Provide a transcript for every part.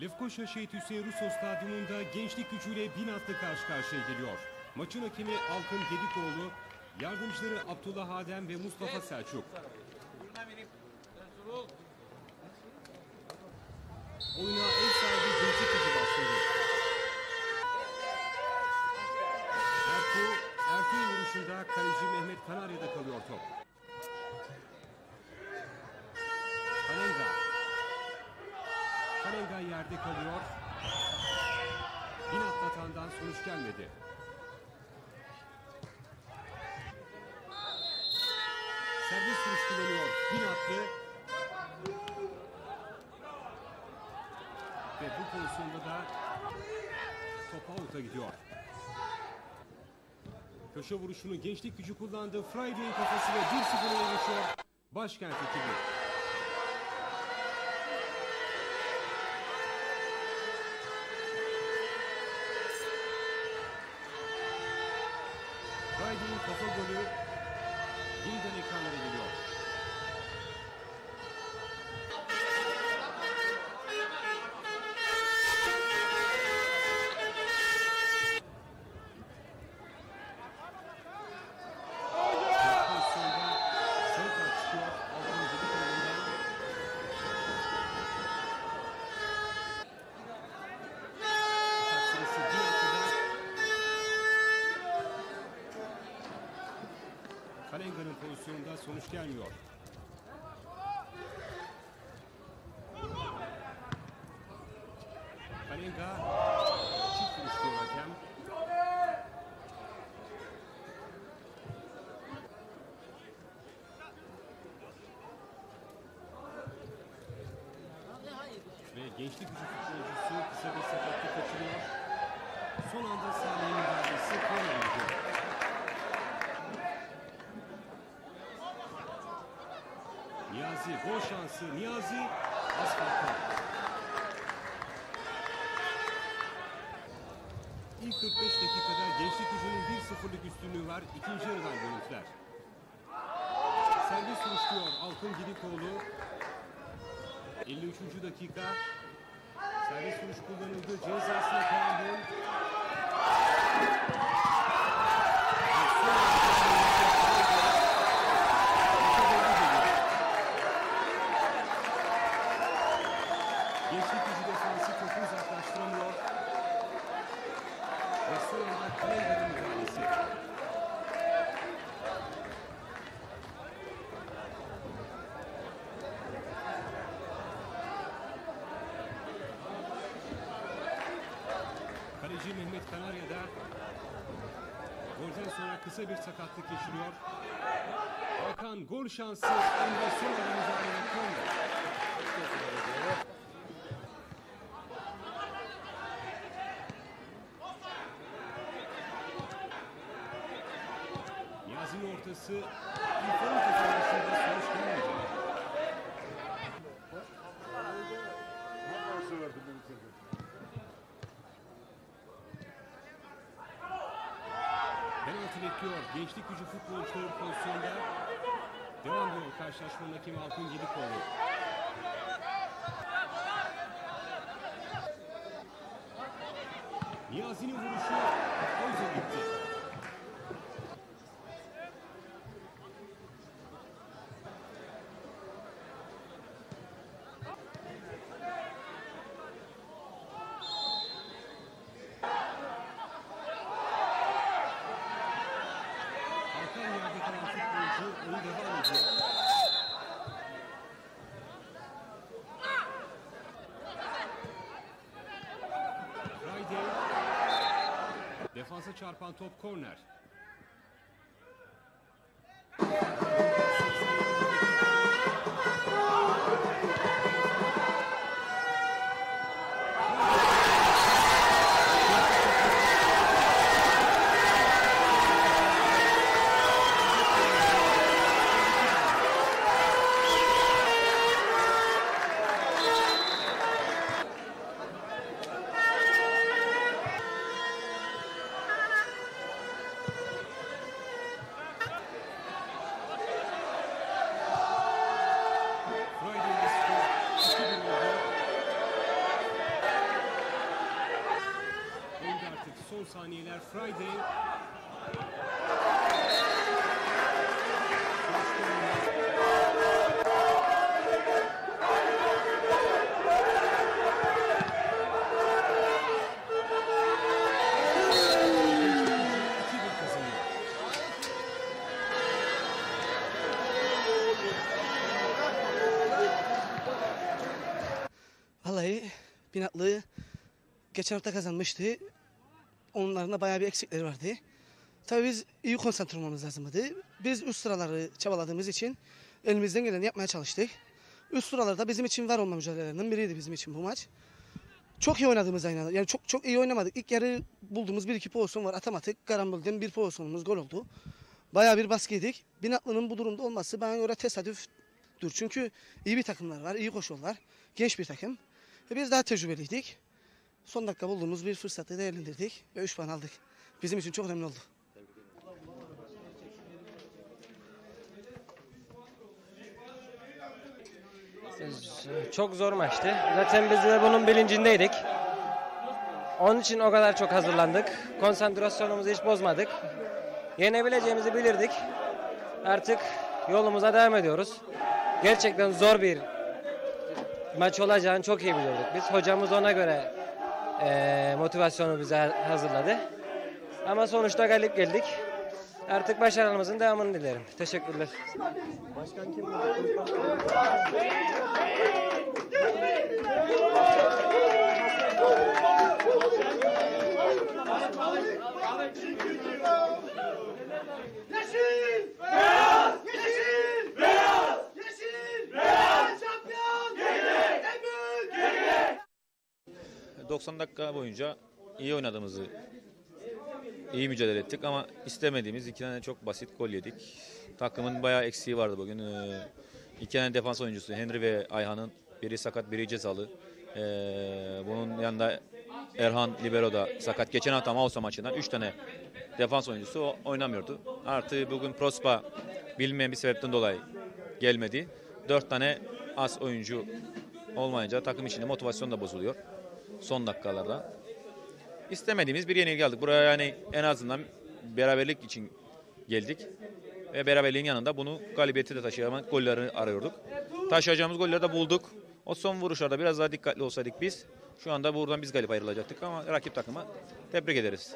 Lefkoşa Şehit Hüseyin Russo Stadyumunda gençlik gücüyle bin atlı karşı karşıya geliyor. Maçın hakemi Alkın Gedikoğlu, yardımcıları Abdullah Adem ve Mustafa Selçuk. Oyuna ev sahibi gençlik gücü başladı. Ertuğ, Ertuğ vuruşunda kaleci Mehmet Kanarya'da kalıyor top. Kalenga. Kalenga yerde kalıyor. Bin atlatandan sonuç gelmedi. Serbest vuruş kullanıyor. Bin attı. Ve bu pozisyonda da top out'a gidiyor. Köşe vuruşunu gençlik gücü kullandı. Friday'in kafasıyla 1-0'a geçiyor. Başkent ekibi. Gelmiyor. Kalenga çift vuruş diyor hakem. Ve gençlik gücü futbolcusu kısa bir sakatlık kaçırıyor. Son anda sahnenin müdahalesi korner oldu. Niyazi gol şansı. Niyazi az farklı. İlk 45 dakikada gençlik gücünün 1-0'lık üstünlüğü var. İkinci yarıdan görüntüler. Vuruş diyor Alkın Gidikoğlu. 53. dakika. Serbest vuruş kullanıldı. Cezasına karambol. Gençlik gücü defansı topu uzaklaştıramıyor. Ve son anda Kalenda'nın müdahalesi. Kaleci Mehmet Kanarya'da golden sonra kısa bir sakatlık geçiriyor. Hakan gol şansı Emre ortası Gençlik gücü futbolcuları pozisyonda. Devam ediyor karşılaşmanın hakemi Alkın Gedikoğlu. Niyazi'nin vuruşu Oyza gitti. Hakan yerde kalan futbolcu oyun devam ediyor. Friday. Defansa çarpan top korner. Geçen hafta kazanmıştı. Onların da bayağı bir eksikleri vardı. Tabii biz iyi konsantre olmamız lazımdı. Biz üst sıraları çabaladığımız için elimizden geleni yapmaya çalıştık. Üst sıralarda bizim için var olma mücadelelerinden biriydi bizim için bu maç. Çok iyi oynadığımıza inanıyorum. Yani çok çok iyi oynamadık. İlk yarı bulduğumuz bir iki pozisyon var atamadık. Karambolden bir pozisyonumuz gol oldu. Bayağı bir baskı yedik. Binatlı'nın bu durumda olması bana göre tesadüftür. Çünkü iyi bir takımlar var, iyi koşuyorlar. Genç bir takım. Biz daha tecrübeliydik. Son dakika bulduğumuz bir fırsatı değerlendirdik ve 3 puan aldık. Bizim için çok önemli oldu. Çok zor maçtı. Zaten biz de bunun bilincindeydik. Onun için o kadar çok hazırlandık. Konsantrasyonumuzu hiç bozmadık. Yenebileceğimizi bilirdik. Artık yolumuza devam ediyoruz. Gerçekten zor bir maç olacağını çok iyi biliyorduk. Biz hocamız ona göre eee, motivasyonu bize hazırladı. Ama sonuçta galip geldik. Artık başarımızın devamını dilerim. Teşekkürler. Yeşil! Beyaz! Yeşil! Beyaz! Yeşil! Beyaz! Şampiyon! Gelecek! En büyük! Gelecek! 90 dakika boyunca iyi oynadığımızı, iyi mücadele ettik ama istemediğimiz iki tane çok basit gol yedik. Takımın bayağı eksiği vardı bugün. Ee, iki tane defans oyuncusu Henry ve Ayhan'ın biri sakat biri cezalı. Ee, bunun yanında Erhan Libero da sakat. Geçen hafta Mausa maçından 3 tane defans oyuncusu oynamıyordu. Artı bugün Prospa bilmeyen bir sebepten dolayı gelmedi. 4 tane az oyuncu olmayınca takım içinde motivasyon da bozuluyor son dakikalarda. İstemediğimiz bir yenilgi aldık. Buraya yani en azından beraberlik için geldik. Ve beraberliğin yanında bunu galibiyeti de taşıyamak golleri arıyorduk. Taşıyacağımız golleri de bulduk. O son vuruşlarda biraz daha dikkatli olsaydık biz şu anda buradan biz galip ayrılacaktık ama rakip takıma tebrik ederiz.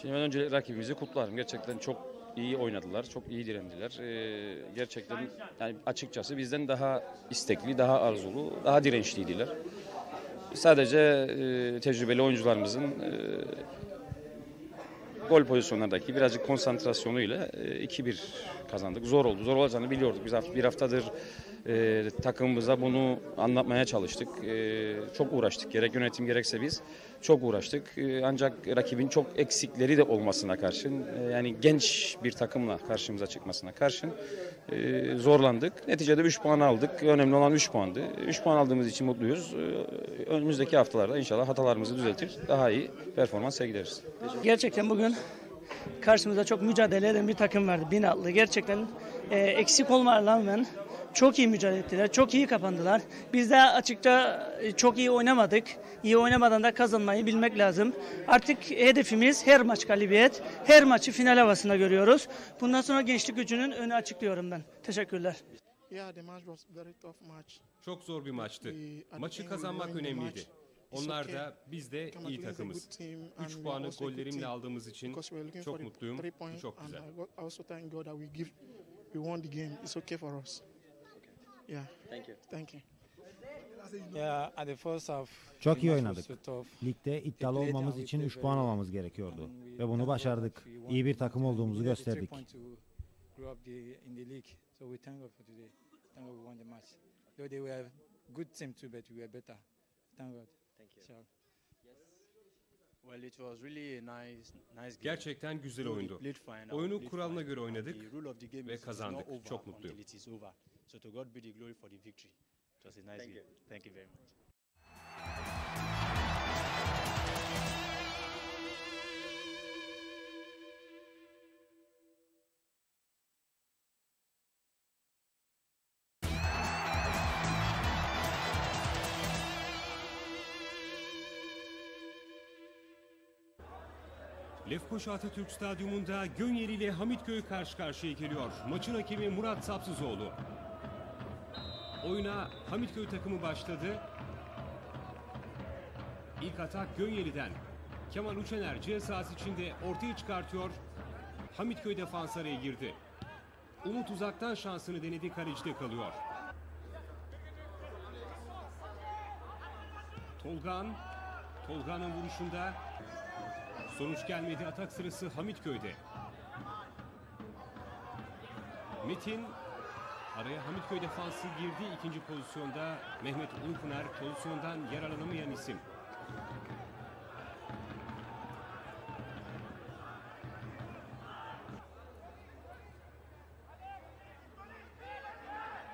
Şimdi ben önce rakibimizi kutlarım. Gerçekten çok iyi oynadılar, çok iyi direndiler. Ee, gerçekten yani açıkçası bizden daha istekli, daha arzulu, daha dirençliydiler. Sadece e, tecrübeli oyuncularımızın e, gol pozisyonlardaki birazcık konsantrasyonuyla e, 2-1 kazandık. Zor oldu. Zor olacağını biliyorduk. Biz haf- bir haftadır e, takımımıza bunu anlatmaya çalıştık. E, çok uğraştık. Gerek yönetim gerekse biz çok uğraştık. E, ancak rakibin çok eksikleri de olmasına karşın e, yani genç bir takımla karşımıza çıkmasına karşın e, zorlandık. Neticede 3 puan aldık. Önemli olan 3 puandı. 3 puan aldığımız için mutluyuz. E, önümüzdeki haftalarda inşallah hatalarımızı düzeltir. Daha iyi performans sergileriz. Gerçekten bugün karşımızda çok mücadele eden bir takım vardı. Binatlı. Gerçekten e, eksik olmalarına rağmen çok iyi mücadele ettiler. Çok iyi kapandılar. Biz de açıkça e, çok iyi oynamadık. İyi oynamadan da kazanmayı bilmek lazım. Artık hedefimiz her maç galibiyet. Her maçı final havasında görüyoruz. Bundan sonra gençlik gücünün önü açık diyorum ben. Teşekkürler. Yeah, the match was very tough match. Çok zor bir maçtı. Maçı kazanmak önemliydi. Onlar da biz de iyi takımız. good team and 3 we are puanı gollerimle aldığımız için çok mutluyum. çok güzel. Çok the iyi oynadık. Ligde iddialı olmamız için 3 puan almamız gerekiyordu. Ve bunu başardık. İyi bir takım olduğumuzu gösterdik. thank God for today. Thank God we won the match. Though they were a good team too, but we were better. Thank God. Thank you. Well, Gerçekten güzel oyundu. Oyunu we played kuralına göre oynadık the rule of the game ve kazandık. not over Çok mutluyum. until it is over. So to Lefkoşa Atatürk Stadyumunda Gönyeli ile Hamitköy karşı karşıya geliyor. Maçın hakemi Murat Sapsızoğlu. Oyuna Hamitköy takımı başladı. İlk atak Gönyeli'den. Kemal Uçener cihaz sahası içinde ortaya çıkartıyor. Hamitköy defans araya girdi. Umut uzaktan şansını denedi kalecide kalıyor. Tolgan, Tolga'nın vuruşunda sonuç gelmedi atak sırası Hamitköy'de. Metin araya Hamitköy defansı girdi ikinci pozisyonda Mehmet Ulupınar pozisyondan yararlanamayan isim.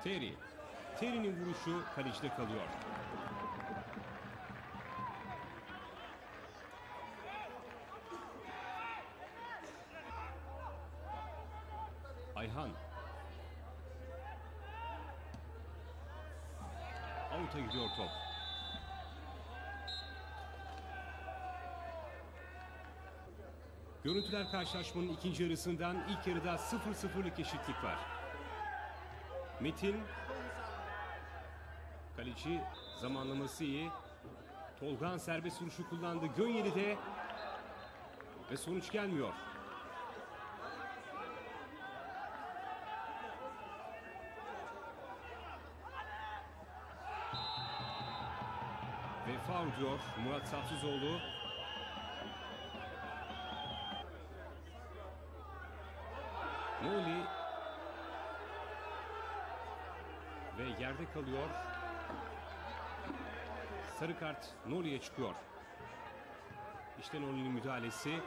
Terry. Terry'nin vuruşu kalecide kalıyor. Ayhan. Out'a gidiyor top. Görüntüler karşılaşmanın ikinci yarısından ilk yarıda 0-0'lık eşitlik var. Metin Kaleci zamanlaması iyi. Tolgan serbest vuruşu kullandı. Gönyeli'de ve sonuç gelmiyor. Ve faul diyor Murat Safsızoğlu. Kalıyor. Sarı kart Noli'ye çıkıyor. İşte Noli'nin müdahalesi.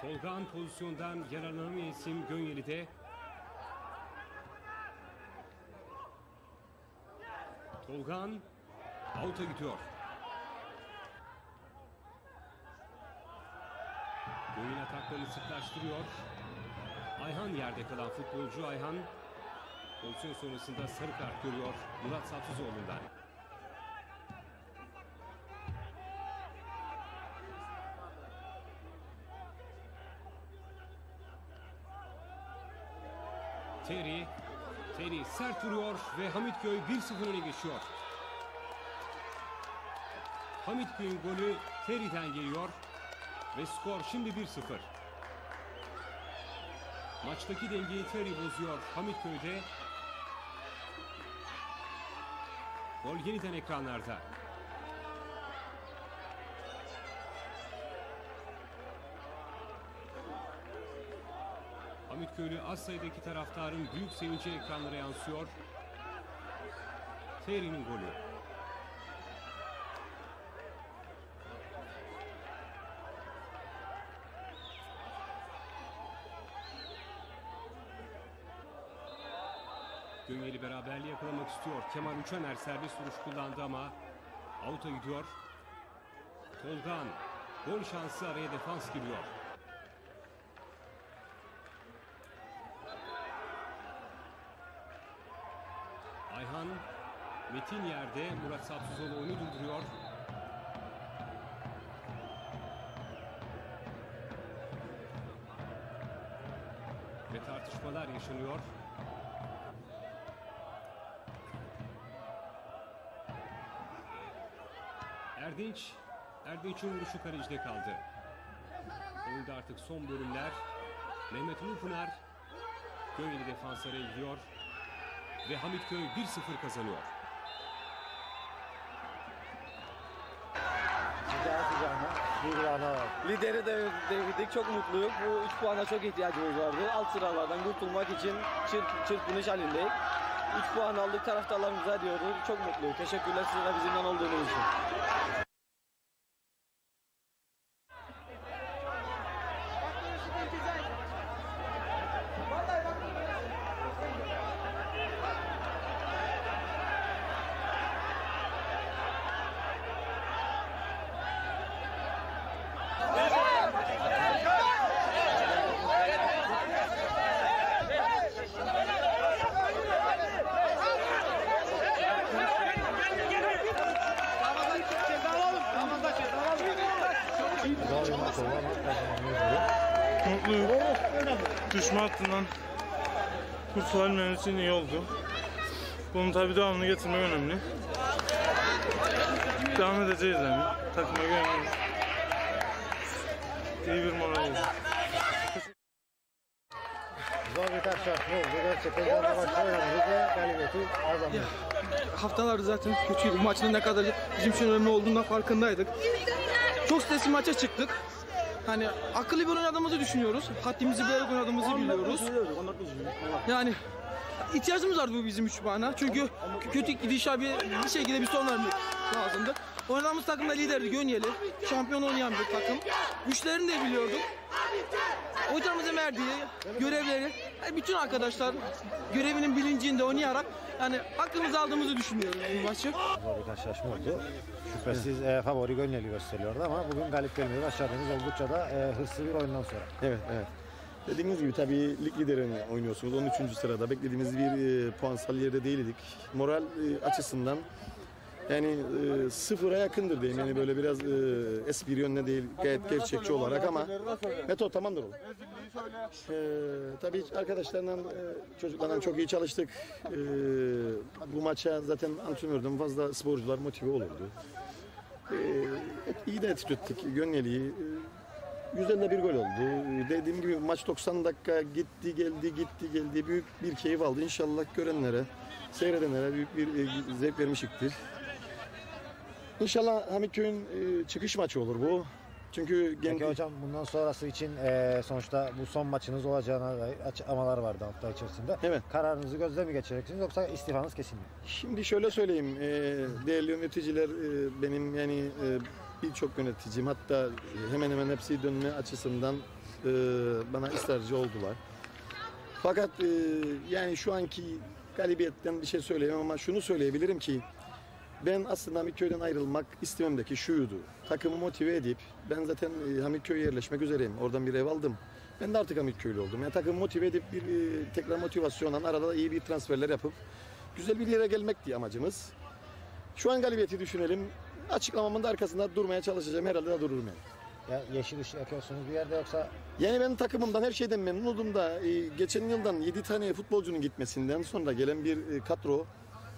Tolgan pozisyondan yararlanamayan isim Gönyeli'de. Tolgan out'a gidiyor. Oyun ataklarını sıklaştırıyor. Ayhan yerde kalan futbolcu Ayhan pozisyon sonrasında sarı kart görüyor Murat Sapsızoğlu'ndan. Terry, Terry sert vuruyor ve Hamitköy 1-0 öne geçiyor. Hamitköy'ün golü Terry'den geliyor. Ve skor şimdi 1-0. Maçtaki dengeyi Terry bozuyor Hamitköy'de. Gol yeniden ekranlarda. Hamitköylü az sayıdaki taraftarın büyük sevinci ekranlara yansıyor. Terry'nin golü. Gönyeli beraberliği yakalamak istiyor. Kemal Uçaner serbest vuruş kullandı ama out'a gidiyor. Tolgan gol şansı araya defans giriyor. Ayhan Metin yerde Murat Sapsızoğlu oyunu durduruyor. Ve tartışmalar yaşanıyor. Erdinç, Erdinç'in vuruşu kalecide kaldı. Oyunda artık son bölümler. Mehmet Ulupınar Gönyeli defanslara gidiyor. Ve Hamitköy 1-0 kazanıyor. Lideri de devirdik. Çok mutluyum. Bu 3 puana çok ihtiyacımız vardı. Alt sıralardan kurtulmak için çırp, çırpınış halindeyiz. 3 puan aldık taraftarlarımıza diyoruz. Çok mutluyum. Teşekkürler size bizimle olduğunuz için. Mutluyum. Düşme hattından kurtulabilmemiz için iyi oldu. Bunun tabii devamını getirmek önemli. Devam edeceğiz yani. Takıma güveniyoruz. İyi bir moral oldu. Zor bir karşılaşma oldu. Gerçekten oynandı ve galibiyeti kazandık. Haftalardır zaten kötüydü. Bu maçın ne kadar bizim için önemli olduğundan farkındaydık. Çok stresli maça çıktık. Hani akıllı bir oynadığımızı düşünüyoruz. Haddimizi bilerek oynadığımızı biliyoruz. Yani ihtiyacımız vardı bu bizim 3 puana. Çünkü kötü gidişat bir, bir şekilde bir son vermek lazımdı. Oynadığımız takım da liderdi Gönyeli. Şampiyon oynayan bir takım. Güçlerini de biliyorduk. Hocamızın verdiği görevleri bütün arkadaşlar görevinin bilincinde oynayarak yani hakkımızı aldığımızı düşünüyorum bu maçı. Zor bir karşılaşma oldu. Şüphesiz e, favori Gönyeli gösteriyordu ama bugün galip gelmeyi başardınız. Oldukça da e, hırslı bir oyundan sonra. Evet, evet. Dediğiniz gibi tabii lig liderini oynuyorsunuz. 13. sırada beklediğimiz bir e, puansal yerde değildik. Moral e, açısından yani e, sıfıra yakındır diyeyim. Yani böyle biraz e, espri yönüne değil gayet gerçekçi olarak ama Meto tamamdır oğlum. E, tabii arkadaşlarla e, çocuklarla çok iyi çalıştık. E, bu maça zaten antrenördüm fazla sporcular motive olurdu. E, iyi de etüt ettik. Gönyeli'yi. E, de bir gol oldu. Dediğim gibi maç 90 dakika gitti geldi gitti geldi. Büyük bir keyif aldı. İnşallah görenlere, seyredenlere büyük bir e, zevk vermişiktir. İnşallah Hamitköy'ün çıkış maçı olur bu. Çünkü Peki hocam bundan sonrası için e, sonuçta bu son maçınız olacağına dair açıklamalar vardı hafta içerisinde. Evet. Kararınızı gözle mi geçireceksiniz yoksa istifanız kesin mi? Şimdi şöyle söyleyeyim, e, değerli yöneticiler e, benim yani e, birçok yöneticim hatta hemen hemen hepsi dönme açısından e, bana ısrarcı oldular. Fakat e, yani şu anki galibiyetten bir şey söyleyemem ama şunu söyleyebilirim ki ben aslında Hamitköy'den ayrılmak istememdeki şuydu. Takımı motive edip ben zaten e, Hamitköy'e yerleşmek üzereyim. Oradan bir ev aldım. Ben de artık Hamitköylü oldum. Yani takımı motive edip bir e, tekrar motivasyonla arada da iyi bir transferler yapıp güzel bir yere gelmekti amacımız. Şu an galibiyeti düşünelim. Açıklamamın da arkasında durmaya çalışacağım. Herhalde de dururum yani. Ya yeşil ışık yakıyorsunuz bir yerde yoksa Yani ben takımımdan her şeyden memnunum da e, geçen yıldan 7 tane futbolcunun gitmesinden sonra gelen bir kadro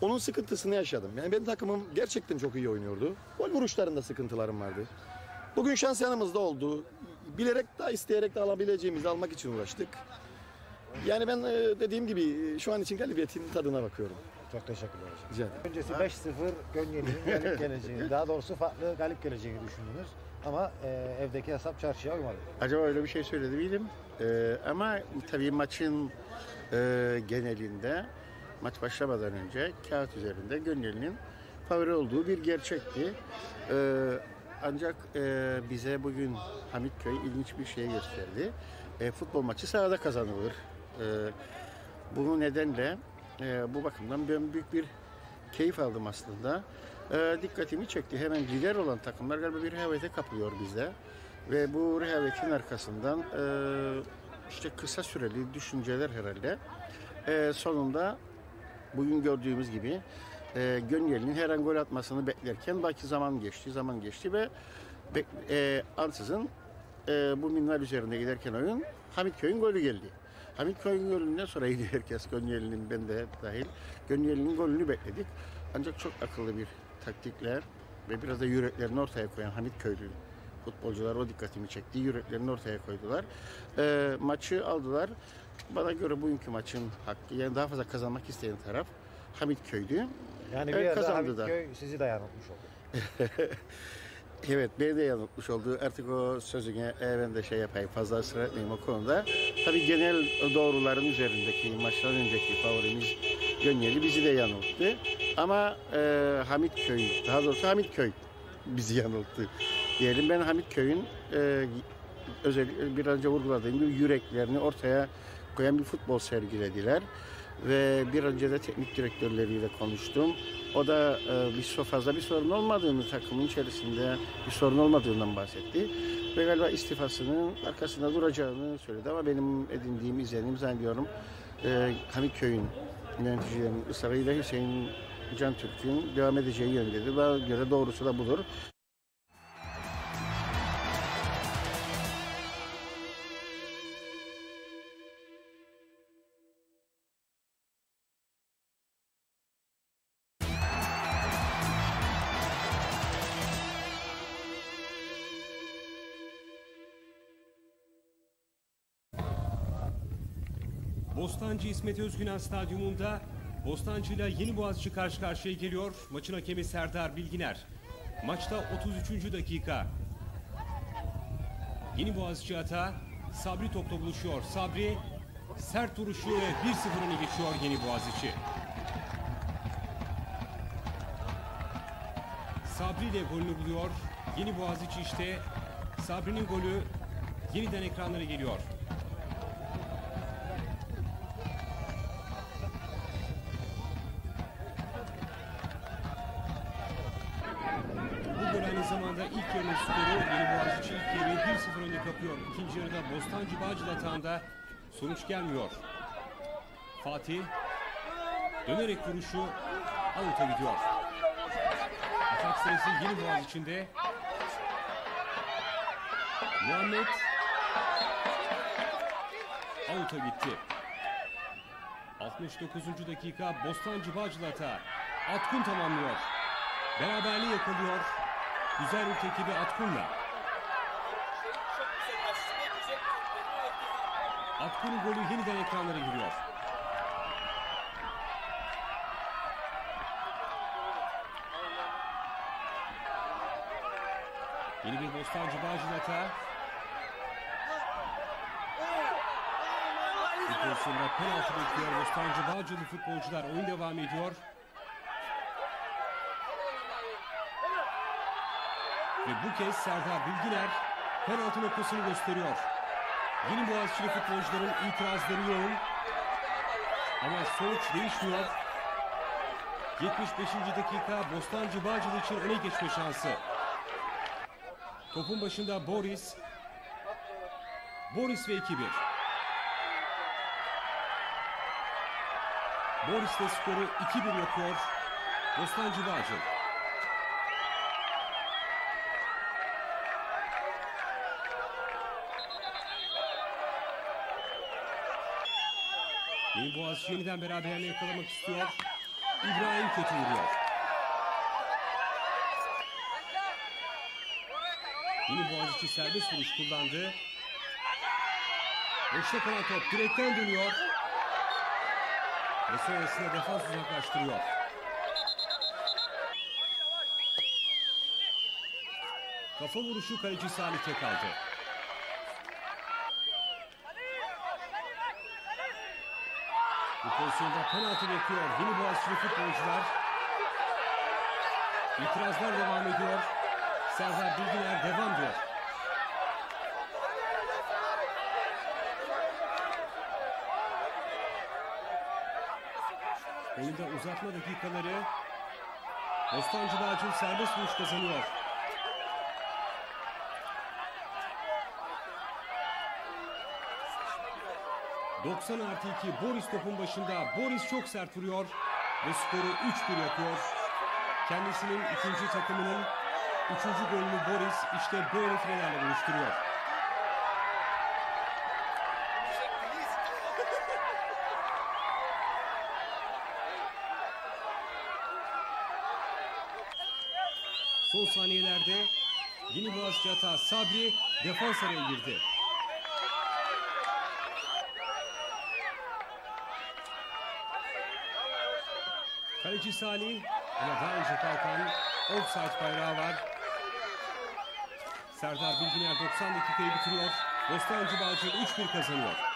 onun sıkıntısını yaşadım. Yani benim takımım gerçekten çok iyi oynuyordu. Gol vuruşlarında sıkıntılarım vardı. Bugün şans yanımızda oldu. Bilerek daha isteyerek de alabileceğimizi almak için uğraştık. Yani ben e, dediğim gibi e, şu an için galibiyetin tadına bakıyorum. Çok teşekkürler hocam. Rica ederim. Öncesi 5-0 Gönyeli'nin galip geleceğini, daha doğrusu farklı galip geleceğini düşündünüz. Ama e, evdeki hesap çarşıya uymadı. Acaba öyle bir şey söyledi miydim? Ee, ama tabii maçın e, genelinde maç başlamadan önce kağıt üzerinde Gönyeli'nin favori olduğu bir gerçekti. Ee, ancak e, bize bugün Hamitköy ilginç bir şey gösterdi. E, futbol maçı sahada kazanılır. E, bu nedenle e, bu bakımdan ben büyük bir keyif aldım aslında. E, dikkatimi çekti. Hemen lider olan takımlar galiba bir rehavete kapılıyor bizde. Ve bu rehavetin arkasından e, işte kısa süreli düşünceler herhalde. E, sonunda bugün gördüğümüz gibi e, Gönyeli'nin her an gol atmasını beklerken belki zaman geçti, zaman geçti ve bek, e, ansızın e, bu minval üzerinde giderken oyun Hamitköy'ün golü geldi. Hamitköy'ün golünden sonra yine herkes Gönyeli'nin ben de dahil Gönyeli'nin golünü bekledik. Ancak çok akıllı bir taktikler ve biraz da yüreklerini ortaya koyan Hamitköylü futbolcular o dikkatimi çekti. Yüreklerini ortaya koydular. E, maçı aldılar. Bana göre bugünkü maçın hakkı yani daha fazla kazanmak isteyen taraf Hamitköy'dü. Yani bir E, yerde kazandı da. Hamitköy sizi de yanıltmış oldu. Evet beni de yanıltmış oldu. Artık o sözüne e, ben de şey yapayım fazla ısrar etmeyeyim o konuda. Tabii genel doğruların üzerindeki maçtan önceki favorimiz Gönyeli bizi de yanılttı. Ama e, Hamitköy, daha doğrusu Hamitköy bizi yanılttı diyelim. Ben Hamitköy'ün e, özel bir önce vurguladığım gibi yüreklerini ortaya koyan bir futbol sergilediler. Ve bir önce de teknik direktörleriyle konuştum. O da e, bir fazla bir sorun olmadığını takımın içerisinde bir sorun olmadığından bahsetti. Ve galiba istifasının arkasında duracağını söyledi ama benim edindiğim izlenim zannediyorum e, Hamitköy'ün yöneticilerinin ısrarıyla Hüseyin Can Türk'ün devam edeceği yöndedir. Bana göre doğrusu da budur. Bostancı İsmet Özgünen Stadyumunda Bostancı ile Yeni Boğaziçi karşı karşıya geliyor. Maçın hakemi Serdar Bilginer. Maçta 33. dakika. Yeni Boğaziçi hata. Sabri topla buluşuyor. Sabri sert vuruşu ve 1-0 öne geçiyor Yeni Boğaziçi. Sabri ile golünü buluyor. Yeni Boğaziçi işte Sabri'nin golü yeniden ekranlara geliyor. 1-0 önde kapıyor. İkinci yarıda Bostancı Bağcıl atağında sonuç gelmiyor. Fatih dönerek vuruşu avuta gidiyor. Atak sırası Yeni Boğaziçi'nde. Muhammed avuta gitti. 69. dakika Bostancı Bağcıl atağı. Atkun tamamlıyor. Beraberliği yakalıyor. Güzel bir tekibi Atkun'la. Atkun'un golü yeniden ekranlara giriyor. Yeni bir Bostancı Bağcıl atağı. Bu pozisyonda penaltı bekliyor Bostancı Bağcılı futbolcular. Oyun devam ediyor. Ve bu kez Serdar Bilginer penaltı noktasını gösteriyor. Yeni Boğaziçi'li futbolcuların itirazları yoğun. Ama sonuç değişmiyor. 75. dakika Bostancı Bağcılı için öne geçme şansı. Topun başında Boris. Boris ve 2-1. Boris de skoru 2-1 yapıyor. Bostancı Bağcıl. Yeni Boğaziçi yeniden beraberliği yakalamak istiyor. İbrahim kötü vuruyor. Yeni Boğaziçi serbest vuruş kullandı. Boşta kalan top direkten dönüyor. Ve sonrasında defans uzaklaştırıyor. Kafa vuruşu kaleci Salih'te kaldı. Pozisyonda penaltı bekliyor Yeni Boğaziçi'li futbolcular. İtirazlar devam ediyor. Serdar Bilginer devam diyor. Oyunda uzatma dakikaları Bostancı Bağcıl serbest vuruş kazanıyor. ...90 artı 2 Boris topun başında. Boris çok sert vuruyor. Ve skoru 3-1 yapıyor. Kendisinin ikinci takımının üçüncü golünü Boris işte böyle filelerle buluşturuyor. Son saniyelerde Yeni Boğaziçi hata Sabri defans araya girdi. Kaleci Salih ama daha önce kalkan offside bayrağı var. Serdar Bilginer 90 dakikayı bitiriyor. Bostancı Bağcı 3-1 kazanıyor.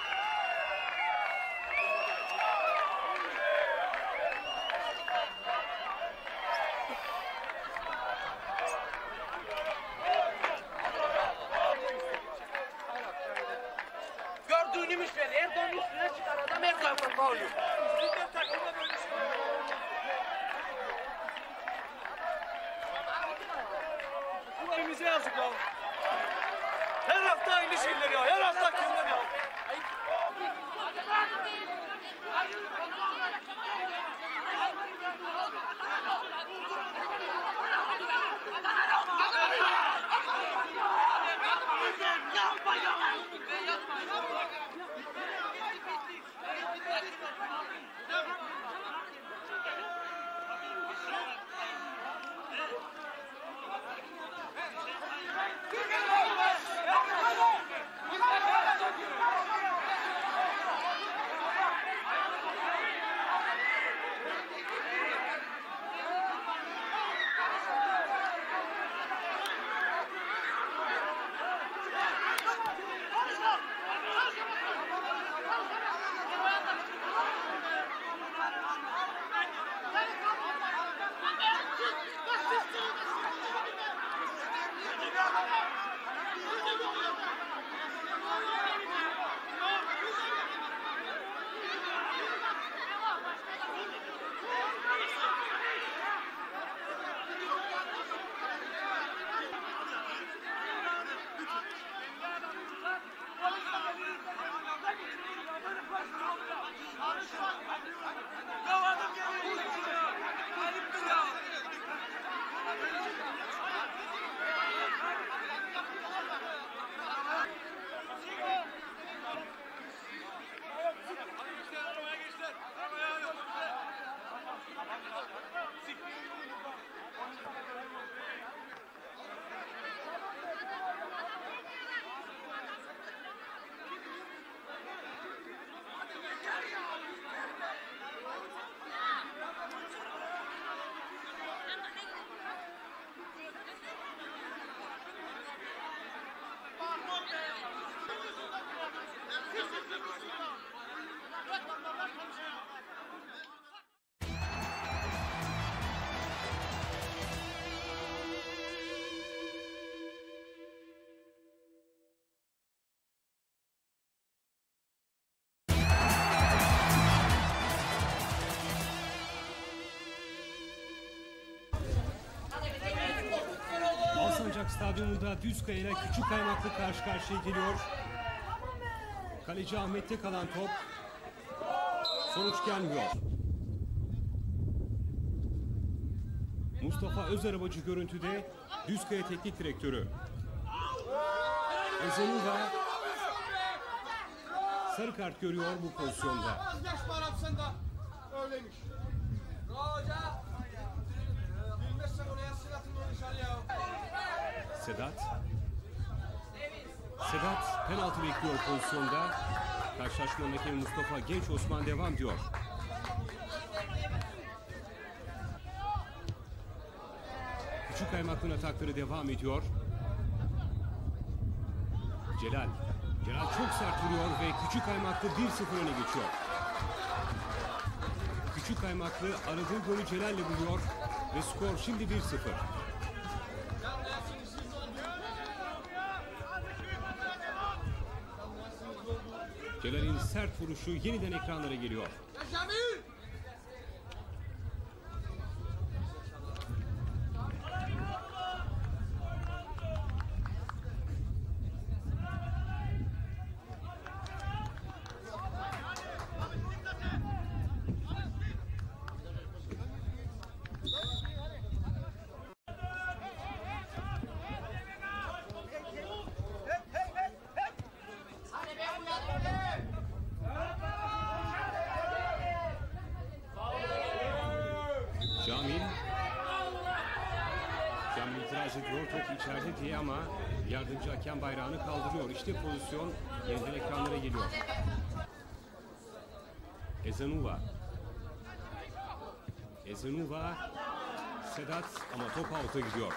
Alsancak Stadyumunda Düzkaya ile Küçük Kaymaklı karşı karşıya geliyor. Kaleci Ahmet'te kalan top. Sonuç gelmiyor. Mustafa Özarabacı görüntüde Düzkaya Teknik Direktörü. Ezeli ve sarı kart görüyor bu pozisyonda. Sen de. Öyleymiş. Dışarıya. Sedat. Sedat penaltı bekliyor pozisyonda. Karşılaşmanın hakemi Mustafa Genç Osman devam diyor. Küçük kaymaklığın atakları devam ediyor. Celal. Celal çok sert vuruyor ve Küçük Kaymaklı 1-0 öne geçiyor. Küçük Kaymaklı aradığı golü Celal'le buluyor ve skor şimdi 1-0. Celal'in sert vuruşu yeniden ekranlara geliyor. Cemil. İşte pozisyon yeniden ekranlara geliyor. Ezanuva. Ezanuva. Sedat ama top out'a gidiyor.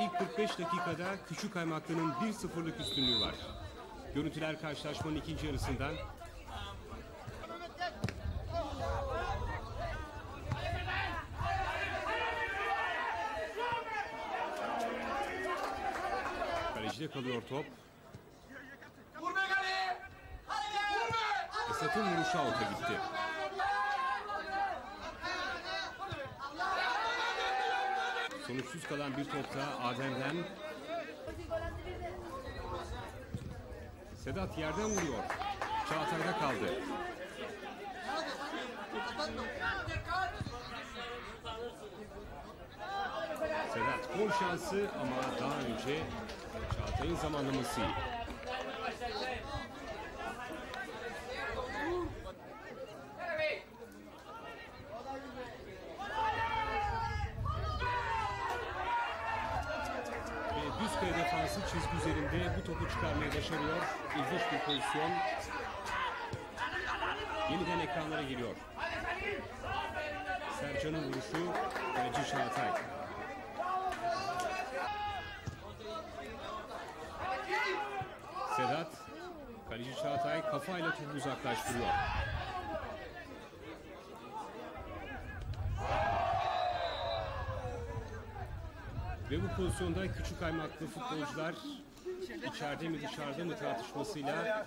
İlk 45 dakikada Küçük Kaymaklı'nın 1-0'lık üstünlüğü var. Görüntüler karşılaşmanın ikinci yarısından. Kalecide kalıyor top. Esat'ın vuruşu out'a gitti. Sonuçsuz kalan bir topta Adem'den Sedat yerden vuruyor. Çağatay'da kaldı. Sedat gol şansı ama daha önce Çağatay'ın zamanlaması iyi. Ve Düzkaya defansı çizgi üzerinde bu topu çıkarmaya başarıyor. İlginç bir pozisyon. Yeniden ekranlara geliyor. Sercan'ın vuruşu kaleci Çağatay. Sedat, kaleci Çağatay kafayla topu uzaklaştırıyor. Ve bu pozisyonda küçük kaymaklı futbolcular içeride mi dışarıda mı tartışmasıyla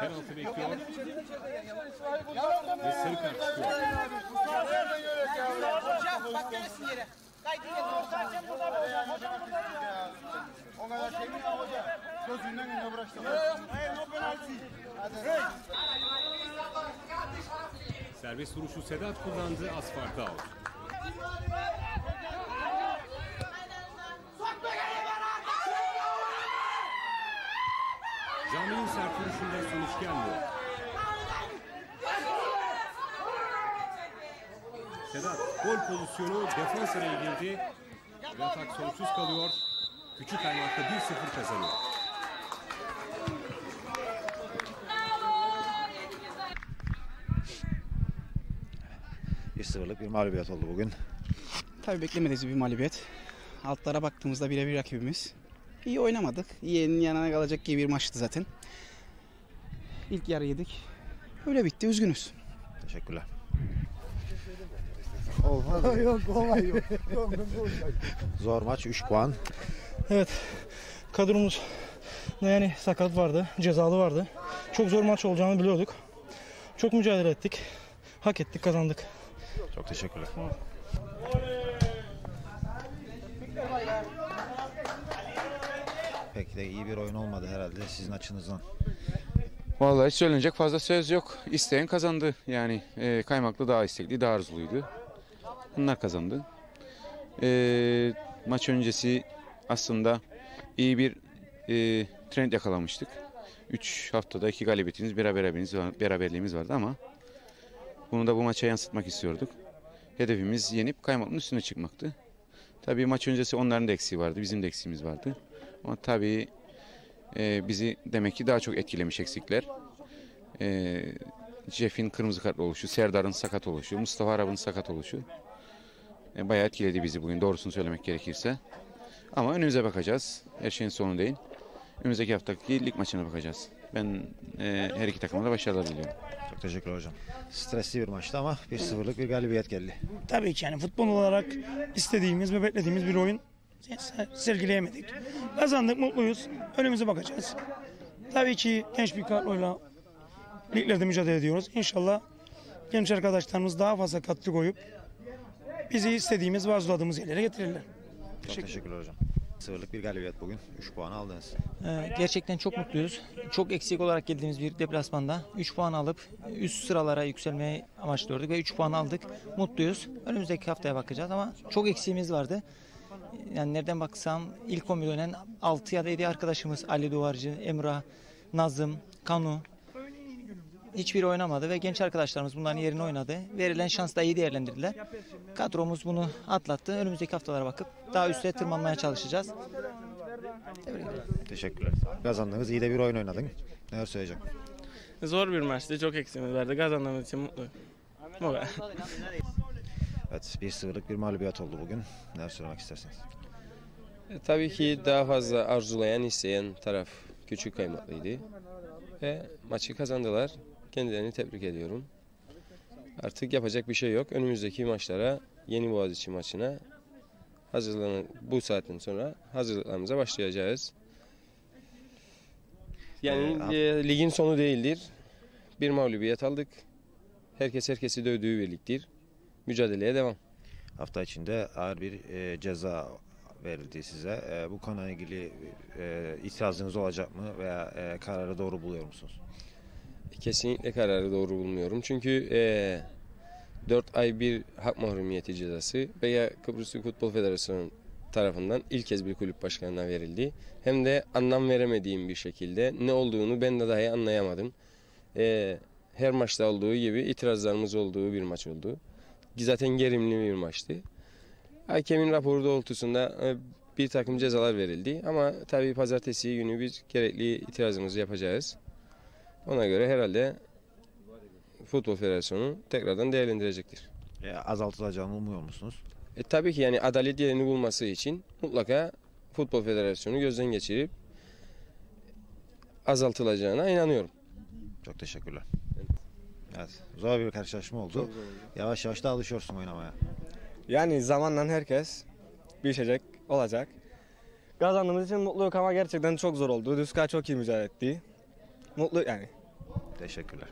penaltı bekliyor ve sarı kart çıkıyor. Hocam. Kaydı. Orta hakem burada. Hocam burada. O kadar şey mi ya hoca? Gözünden önüne bıraktı. Hayır, no penalty. Serbest vuruşu Sedat kullandı, farkı out. Cami'nin sert vuruşunda sonuç gelmiyor. Sedat gol pozisyonu defans araya girdi ve atak sonuçsuz kalıyor. Küçük Kaymak'ta 1-0 kazanıyor. Sıfırlık bir mağlubiyet oldu bugün. Tabii beklemediğimiz bir mağlubiyet. Altlara baktığımızda birebir rakibimiz. iyi oynamadık. Yeğenin yanına kalacak gibi bir maçtı zaten. İlk yarı yedik. Öyle bitti. Üzgünüz. Teşekkürler. Olmaz. yok olay yok. Zor maç 3 puan. Evet. Kadromuz yani sakat vardı, cezalı vardı. Çok zor maç olacağını biliyorduk. Çok mücadele ettik. Hak ettik, kazandık. Çok teşekkürler. Pek de iyi bir oyun olmadı herhalde sizin açınızdan. Vallahi hiç söylenecek fazla söz yok. İsteyen kazandı. Yani e, kaymaklı daha istekli, daha arzuluydu. Bunlar kazandı. E, maç öncesi aslında iyi bir e, trend yakalamıştık. 3 haftada iki galibiyetimiz, bir beraberliğimiz, beraberliğimiz vardı ama bunu da bu maça yansıtmak istiyorduk. Hedefimiz yenip kaymaklının üstüne çıkmaktı. Tabii maç öncesi onların da eksiği vardı, bizim de eksiğimiz vardı. Ama tabii e, bizi demek ki daha çok etkilemiş eksikler. E, Jeff'in kırmızı kartlı oluşu, Serdar'ın sakat oluşu, Mustafa Arap'ın sakat oluşu e, bayağı etkiledi bizi bugün doğrusunu söylemek gerekirse. Ama önümüze bakacağız. Her şeyin sonu değil. Önümüzdeki haftaki lig maçına bakacağız. Ben e, her iki takıma da başarılar diliyorum. Çok teşekkürler hocam. Stresli bir maçtı ama 1-0'lık bir galibiyet geldi. Tabii ki yani futbol olarak istediğimiz ve beklediğimiz bir oyun ser- sergileyemedik. Kazandık, mutluyuz. Önümüze bakacağız. Tabii ki genç bir kadroyla liglerde mücadele ediyoruz. İnşallah genç arkadaşlarımız daha fazla katkı koyup bizi istediğimiz ve arzuladığımız yerlere getirirler. Çok teşekkürler hocam. 0'lık bir galibiyet bugün. 3 puan aldınız. Ee, Gerçekten çok mutluyuz. Çok eksik olarak geldiğimiz bir deplasmanda 3 puan alıp üst sıralara yükselmeyi amaçlıyorduk ve 3 puan aldık. Mutluyuz. Önümüzdeki haftaya bakacağız ama çok eksiğimiz vardı. Yani nereden baksam ilk 11 oynayan 6 ya da 7 arkadaşımız Ali Duvarcı, Emrah, Nazım, Kanu hiçbiri oynamadı ve genç arkadaşlarımız bunların yerine oynadı. Verilen şansı da iyi değerlendirdiler. Kadromuz bunu atlattı. Önümüzdeki haftalara bakıp daha üste tırmanmaya çalışacağız. Teşekkürler. Kazandınız. iyi de bir oyun oynadın. Neler söyleyeceksin? Zor bir maçtı. Çok eksiğimiz vardı. Kazandığımız için mutluyum. Bu kadar. Evet 1-0'lık bir mağlubiyet oldu bugün. Neler söylemek istersiniz? E, Tabii ki daha fazla arzulayan, isteyen taraf küçük kaymaklıydı. Ve maçı kazandılar. Kendilerini tebrik ediyorum. Artık yapacak bir şey yok. Önümüzdeki maçlara, Yeni Boğaziçi maçına hazırlanan bu saatten sonra hazırlıklarımıza başlayacağız. Yani e, ligin sonu değildir. Bir mağlubiyet aldık. Herkes herkesi dövdüğü bir ligdir. Mücadeleye devam. Hafta içinde ağır bir e, ceza verildi size. E, bu konuyla ilgili e, itirazınız olacak mı veya e, kararı doğru buluyor musunuz? Kesinlikle kararı doğru bulmuyorum. Çünkü eee 4 ay bir hak mahrumiyeti cezası veya Kıbrıs Türk Futbol Federasyonu tarafından ilk kez bir kulüp başkanına verildi. Hem de anlam veremediğim bir şekilde ne olduğunu ben de dahi anlayamadım. Eee, her maçta olduğu gibi itirazlarımız olduğu bir maç oldu. Zaten gerilimli bir maçtı. Hakemin raporu doğrultusunda e, bir takım cezalar verildi. Ama tabii pazartesi günü biz gerekli itirazımızı yapacağız. Ona göre herhalde Futbol Federasyonu tekrardan değerlendirecektir. E, azaltılacağını umuyor musunuz? E, tabii ki yani adalet yerini bulması için mutlaka Futbol Federasyonu gözden geçirip azaltılacağına inanıyorum. Çok teşekkürler. Evet, zor bir karşılaşma oldu. Yavaş yavaş da alışıyorsun oynamaya. Yani zamanla herkes bilişecek, olacak. Kazandığımız için mutluyum ama gerçekten çok zor oldu. Düzka çok iyi mücadele etti. Mutlu yani. Teşekkürler.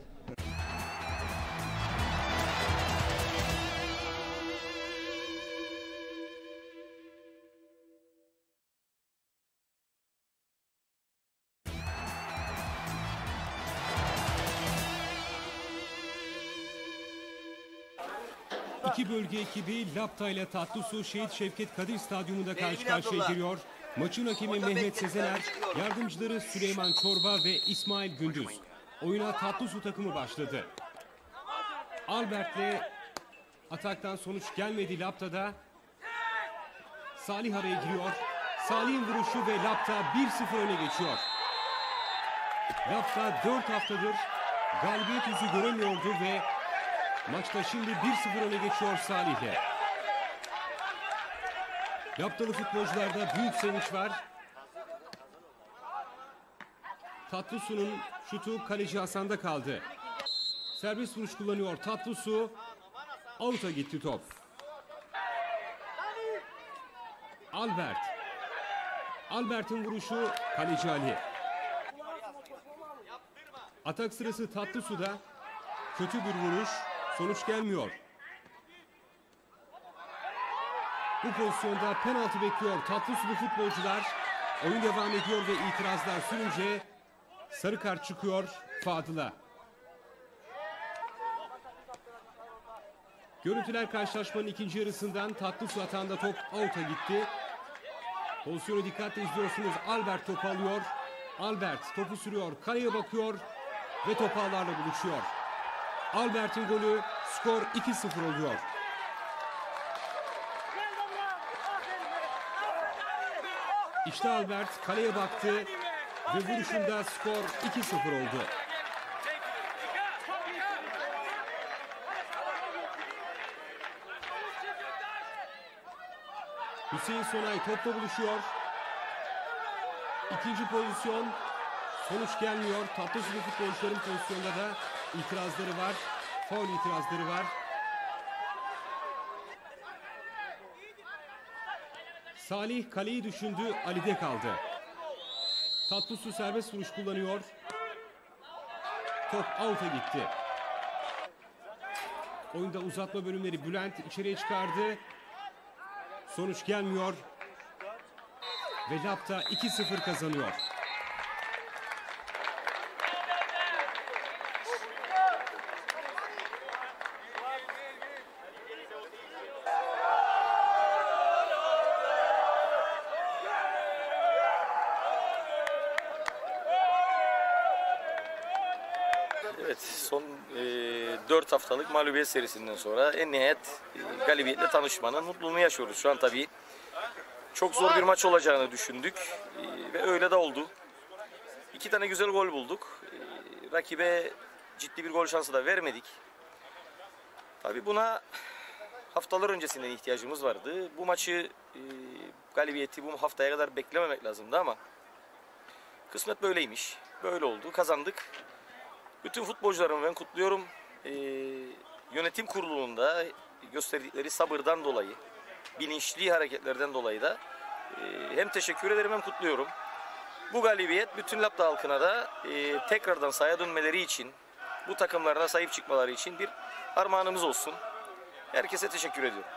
İki bölge ekibi Lapta ile Tatlısu Şehit Şevket Kadir Stadyumunda karşı karşıya giriyor. Maçın hakemi Mehmet Sezener, yardımcıları Süleyman Çorba ve İsmail Gündüz. Oyuna Tatlısu takımı başladı. Albert'le ataktan sonuç gelmedi Lapta'da. Salih araya giriyor. Salih'in vuruşu ve Lapta 1-0 öne geçiyor. Lapta 4 haftadır galibiyet yüzü göremiyordu ve maçta şimdi 1-0 öne geçiyor Salih'le. Laptalı futbolcularda büyük sevinç var. Tatlısu'nun şutu kaleci Hasan'da kaldı. Serbest vuruş kullanıyor Tatlısu. Out'a gitti top. Albert. Albert'in vuruşu kaleci Ali. Atak sırası Tatlısu'da. Kötü bir vuruş. Sonuç gelmiyor. Bu pozisyonda penaltı bekliyor Tatlısu'lu futbolcular. Oyun devam ediyor ve itirazlar sürünce sarı kart çıkıyor Fadıl'a. Görüntüler karşılaşmanın ikinci yarısından Tatlısu atağında top out'a gitti. Pozisyonu dikkatle izliyorsunuz. Albert topu alıyor. Albert topu sürüyor. Kaleye bakıyor ve top ağlarla buluşuyor. Albert'in golü skor 2-0 oluyor. İşte Albert kaleye baktı ve vuruşunda skor 2-0 oldu. Hüseyin Sonay topla buluşuyor. İkinci pozisyon. Sonuç gelmiyor. Tatlısulu futbolcuların pozisyonda da itirazları var. Faul itirazları var. Salih kaleyi düşündü. Ali'de kaldı. Tatlısu serbest vuruş kullanıyor. Top out'a gitti. Oyunda uzatma bölümleri Bülent içeriye çıkardı. Sonuç gelmiyor. Ve Lapta 2-0 kazanıyor. Evet son e, 4 haftalık mağlubiyet serisinden sonra en nihayet e, galibiyetle tanışmanın mutluluğunu yaşıyoruz. Şu an tabii çok zor bir maç olacağını düşündük e, ve öyle de oldu. İki tane güzel gol bulduk. E, rakibe ciddi bir gol şansı da vermedik. Tabii buna haftalar öncesinden ihtiyacımız vardı. Bu maçı e, galibiyeti bu haftaya kadar beklememek lazımdı ama kısmet böyleymiş. Böyle oldu. Kazandık. Bütün futbolcularımı ben kutluyorum. Ee, yönetim kurulunda gösterdikleri sabırdan dolayı, bilinçli hareketlerden dolayı da e, hem teşekkür ederim hem kutluyorum. Bu galibiyet bütün Lapta halkına da e, tekrardan sahaya dönmeleri için, bu takımlarına sahip çıkmaları için bir armağanımız olsun. Herkese teşekkür ediyorum.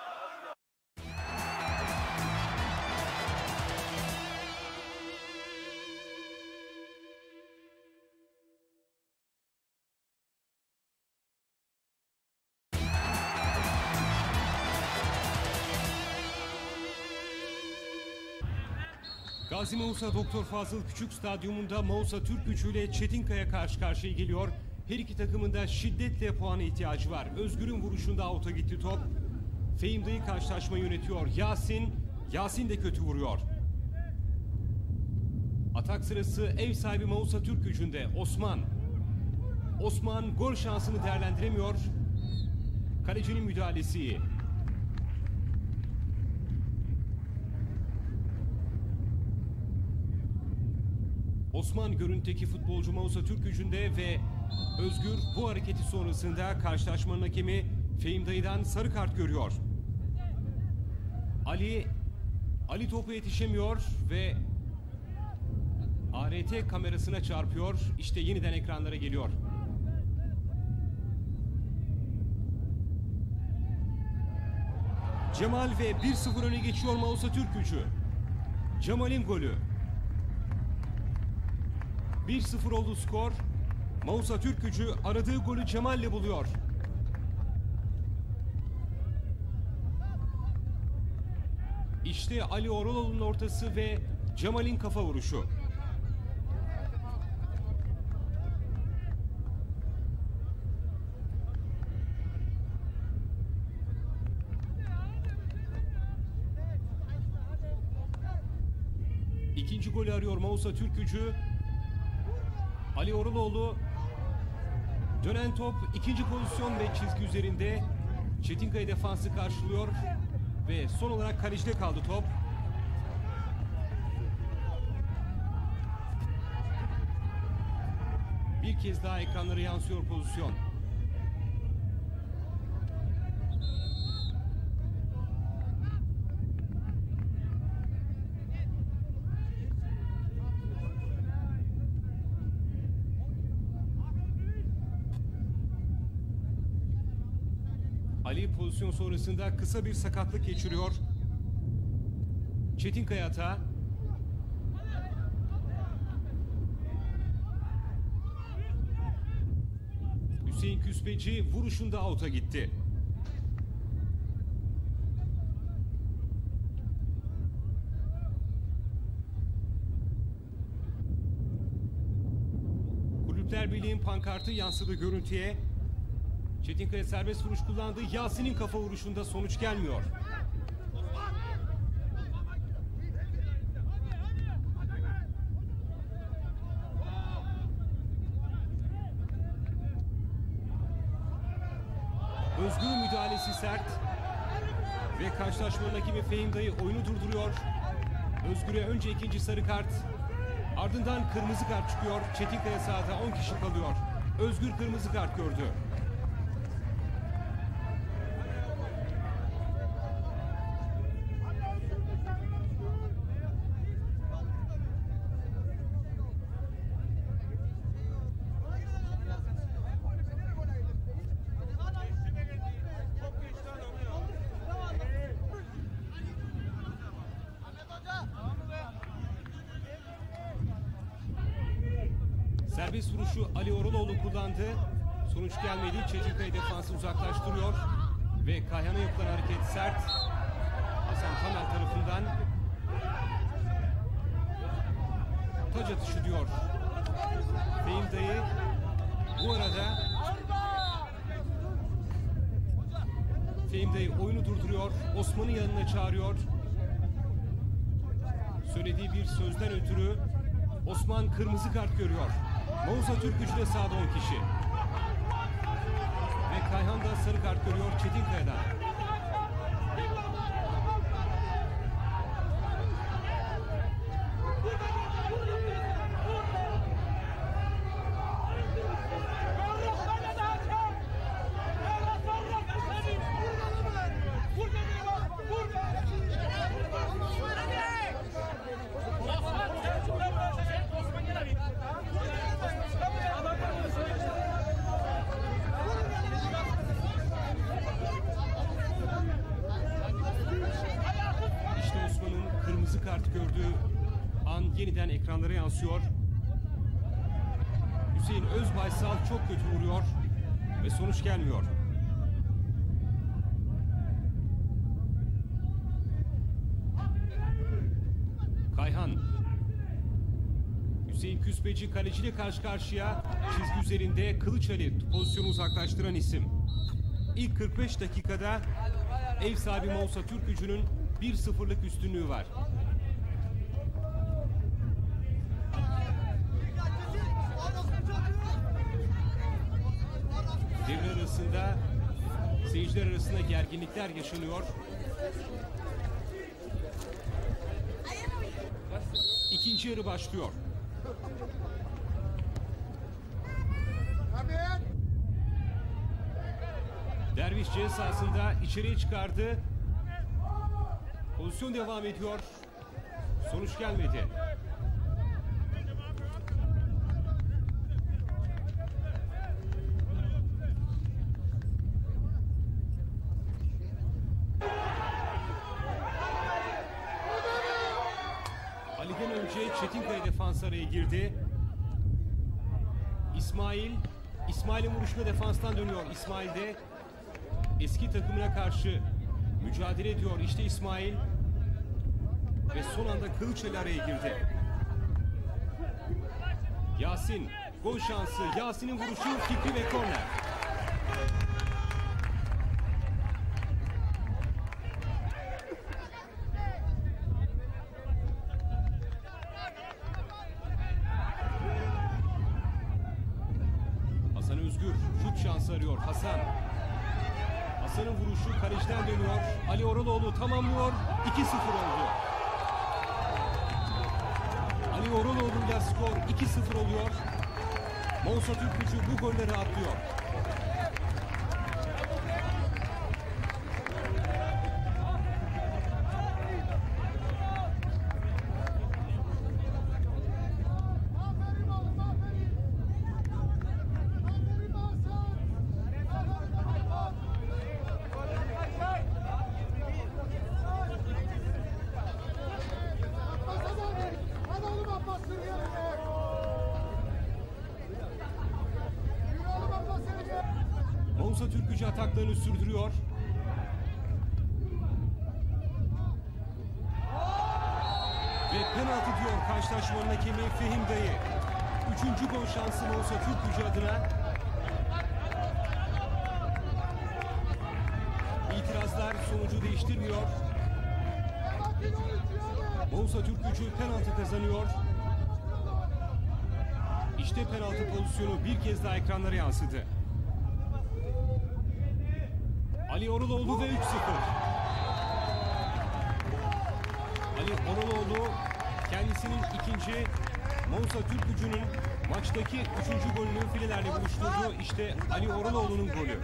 Gazi Mausa Doktor Fazıl Küçük Stadyumunda Mausa Türk gücüyle Çetinkaya karşı karşıya geliyor. Her iki takımın da şiddetle puana ihtiyacı var. Özgür'ün vuruşunda avuta gitti top. Fehim Dayı karşılaşma yönetiyor. Yasin, Yasin de kötü vuruyor. Atak sırası ev sahibi Mausa Türk gücünde Osman. Osman gol şansını değerlendiremiyor. Kalecinin müdahalesi Osman görüntüdeki futbolcu Mausa Türk gücünde ve Özgür bu hareketi sonrasında karşılaşmanın hakemi Fehim Dayı'dan sarı kart görüyor. Ali Ali topu yetişemiyor ve ART kamerasına çarpıyor. İşte yeniden ekranlara geliyor. Cemal ve 1-0 öne geçiyor Mausa Türk gücü. Cemal'in golü. 1-0 oldu skor. Mausa Türk gücü aradığı golü Cemal'le buluyor. İşte Ali Oraloğlu'nun ortası ve Cemal'in kafa vuruşu. İkinci golü arıyor Mausa Türk gücü. Ali Oraloğlu dönen top ikinci pozisyon ve çizgi üzerinde Çetinkaya defansı karşılıyor ve son olarak kalecide kaldı top. Bir kez daha ekranlara yansıyor pozisyon. Pozisyon sonrasında kısa bir sakatlık geçiriyor. Çetinkaya hata. Hüseyin Küspeci vuruşunda out'a gitti. Kulüpler Birliği'nin pankartı yansıdı görüntüye. Çetinkaya serbest vuruş kullandı. Yasin'in kafa vuruşunda sonuç gelmiyor. Özgür'ün müdahalesi sert. Ve karşılaşmanın hakemi Fehim Dayı oyunu durduruyor. Özgür'e önce ikinci sarı kart. Ardından kırmızı kart çıkıyor. Çetinkaya sahada 10 kişi kalıyor. Özgür kırmızı kart gördü. Serbest vuruşu Ali Oraloğlu kullandı. Sonuç gelmedi. Çetinkaya defansı uzaklaştırıyor. Ve Kayhan'a yapılan hareket sert. Hasan Tamer tarafından taç atışı diyor. Fehim Dayı bu arada Fehim Dayı oyunu durduruyor. Osman'ı yanına çağırıyor. Söylediği bir sözden ötürü Osman kırmızı kart görüyor. Mausa Türk gücüne sahada 10 kişi. Kayhan da sarı kart görüyor Çetinkaya'dan. Küspeci kaleciyle karşı karşıya çizgi üzerinde Kılıç Ali pozisyonu uzaklaştıran isim. İlk 45 dakikada ev sahibi Mausa Türk gücünün 1-0'lık üstünlüğü var. Devre arasında seyirciler arasında gerginlikler yaşanıyor. İkinci yarı başlıyor. Derviş sahasında içeriye çıkardı. Pozisyon devam ediyor. Sonuç gelmedi. Ali'den önce Çetinkaya defans araya girdi. İsmail, İsmail'in vuruşuna defanstan dönüyor. İsmail de eski takımına karşı mücadele ediyor. İşte İsmail ve son anda Kılıçeli araya girdi. Yasin, gol şansı. Yasin'in vuruşu, Fikri ve korner. Hasan Özgür şut şansı arıyor. Hasan. Hasan'ın vuruşu kaleciden dönüyor. Ali Oraloğlu tamamlıyor. 2-0 oldu. Ali Oraloğlu'yla skor 2-0 oluyor. Monza Türk bu golleri atlıyor. Monza Türk gücü ataklarını sürdürüyor. Ve penaltı diyor karşılaşmanın hakemi Fehim Dayı. Üçüncü gol şansı Monza Türk gücü adına. İtirazlar sonucu değiştirmiyor. Monza Türk gücü penaltı kazanıyor. İşte penaltı pozisyonu bir kez daha ekranlara yansıdı. Ali Oraloğlu ve 3-0. Ali Oraloğlu kendisinin ikinci Monza Türk gücünün maçtaki üçüncü golünü filelerle buluşturdu. İşte Ali Oraloğlu'nun golü.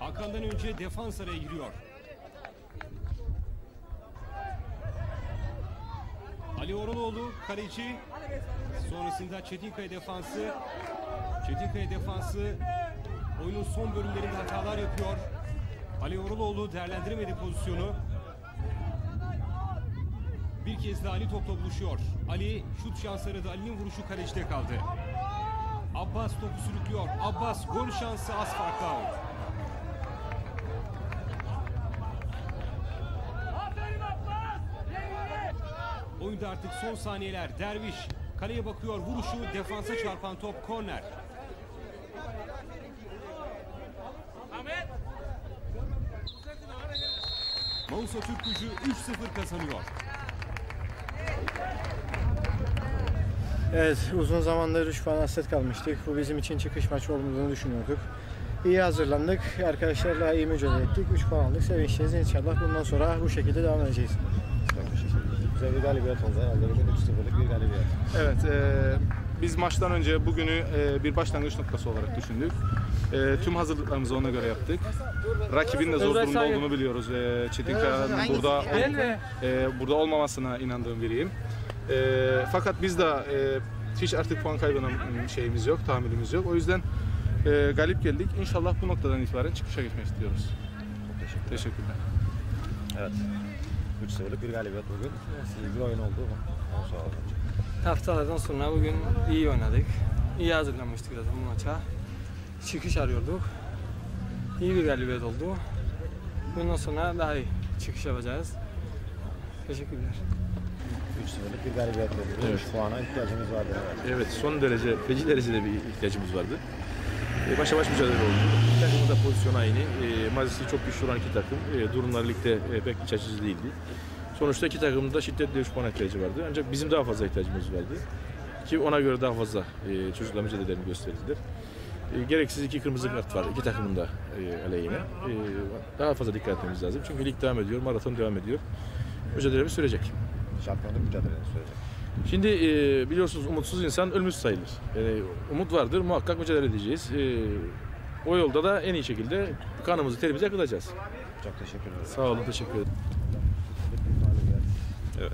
Hakan'dan önce defans araya giriyor. Ali Oraloğlu kaleci. Sonrasında Çetinkaya defansı. Çetinkaya defansı oyunun son bölümlerinde hatalar yapıyor. Ali Oraloğlu değerlendiremedi pozisyonu. Bir kez daha Ali topla buluşuyor. Ali şut şansı aradı. Ali'nin vuruşu kalecide kaldı. Abbas topu sürüklüyor. Abbas gol şansı az farklı out. Oyunda artık son saniyeler. Derviş kaleye bakıyor. Vuruşu defansa çarpan top korner. Monza Türk gücü 3-0 kazanıyor. Evet, uzun zamandır 3 puan hasret kalmıştık. Bu bizim için çıkış maçı olduğunu düşünüyorduk. İyi hazırlandık. Arkadaşlarla iyi mücadele ettik. 3 puan aldık. Sevinçliyiz. İnşallah bundan sonra bu şekilde devam edeceğiz. Güzel bir galibiyet oldu herhalde. Bugün 3-0'lık bir galibiyet. Evet, e, biz maçtan önce bugünü e, bir başlangıç noktası olarak düşündük. E, tüm hazırlıklarımızı ona göre yaptık. Rakibin de zor durumda olduğunu biliyoruz. E, Çetinkaya'nın burada e, burada olmamasına inandığım biriyim. E, fakat biz de e, hiç artık puan kaybına şeyimiz yok, tahammülümüz yok. O yüzden e, galip geldik. İnşallah bu noktadan itibaren çıkışa geçmek istiyoruz. Teşekkürler. Teşekkürler. Evet. 3-0'lık bir galibiyet bugün. İyi bir oyun oldu mu? Sağ olun. Haftalardan sonra bugün iyi oynadık. İyi hazırlanmıştık zaten bu maça. Çıkış arıyorduk. İyi bir galibiyet oldu. Bundan sonra daha iyi çıkış yapacağız. Teşekkürler. 3-0'lık bir galibiyet oldu. Evet. 3 puana ihtiyacımız vardı. Evet son derece, feci derecede bir ihtiyacımız vardı. E, başa baş mücadele oldu. Takımın da pozisyonu aynı. E, mazisi çok güçlü olan iki takım. E, durumlar ligde e, pek iç açıcı değildi. Sonuçta iki takımın da şiddetli 3 puan ihtiyacı vardı. Ancak bizim daha fazla ihtiyacımız vardı. Ki ona göre daha fazla e, çocuklar mücadelelerini gösterdiler. E, gereksiz iki kırmızı kart var iki takımın da e, aleyhine. E, daha fazla dikkat etmemiz lazım. Çünkü lig devam ediyor, maraton devam ediyor. Mücadelemiz sürecek. Şampiyonluk mücadelesi sürecek. Şimdi e, biliyorsunuz umutsuz insan ölmüş sayılır. Yani umut vardır, muhakkak mücadele edeceğiz. E, o yolda da en iyi şekilde kanımızı, terimizi akıtacağız. Çok teşekkür ederim. Sağ olun, teşekkür ederim. Evet.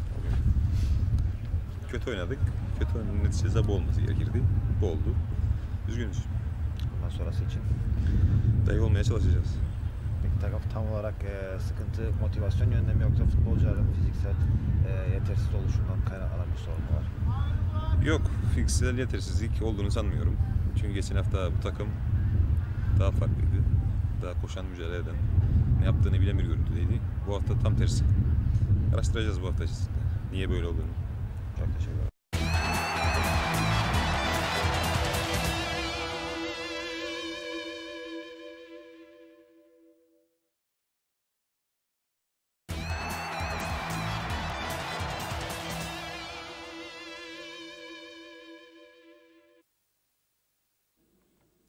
Kötü oynadık. Kötü oyunun neticesi bu olması gerekirdi. Bu oldu. Üzgünüz. Bundan sonrası için. Dayı olmaya çalışacağız. Peki takım tam olarak e, sıkıntı motivasyon yönünde mi yoksa futbolcuların fiziksel e, yetersiz oluşundan kaynaklanan bir sorun mu var? Yok. Fiziksel yetersizlik olduğunu sanmıyorum. Çünkü geçen hafta bu takım daha farklıydı. Daha koşan mücadele eden. Ne yaptığını bilen bir görüntüdeydi. Bu hafta tam tersi. Araştıracağız bu hafta içerisinde. Niye böyle olduğunu.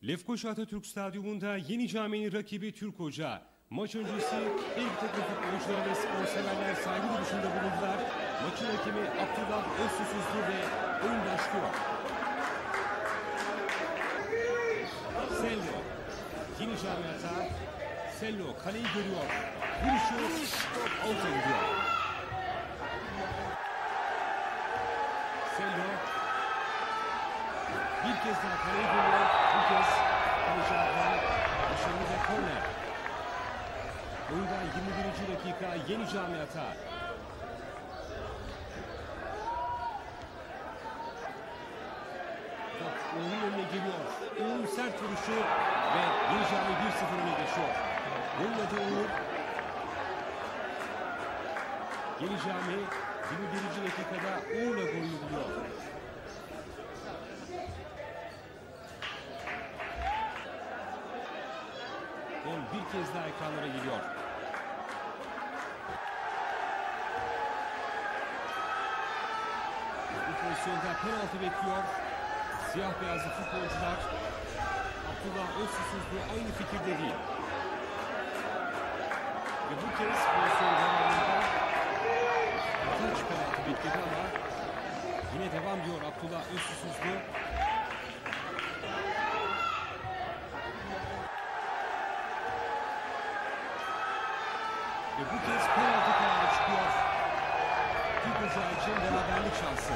Lefkoşa Atatürk Stadyumunda Yeni Cami'nin rakibi Türk Hoca. Maç öncesi ilk takım futbolcuları ve sponsorlar saygı duruşunda bulundular. Maçın hakemi Abdullah Özsusuzlu ve oyun başlıyor. Sello. Yeni Cami hata. Sello kaleyi görüyor. Vuruşu out'a gidiyor. Kez daha kaleyi görüyor. Bu kez kaleci Adnan başarılı ve korner. Oyunda 21. dakika Yeni Cami hata. Top Uğur'un önüne geliyor. Uğur sert vuruşu ve Yeni Cami 1-0 öne geçiyor. Golün adı Uğur. Yeni Cami 21. dakikada Uğur'la golünü buluyor. Gol bir kez daha ekranlara geliyor. Bu pozisyonda penaltı bekliyor. Siyah beyazlı futbolcular. Abdullah Özsusuzlu aynı fikirde değil. Ve bu kez pozisyon devamında Ataç penaltı bekledi ama yine devam diyor Abdullah Özsusuzlu. Ve bu kez penaltı kararı çıkıyor. Türk Hoca için beraberlik şansı.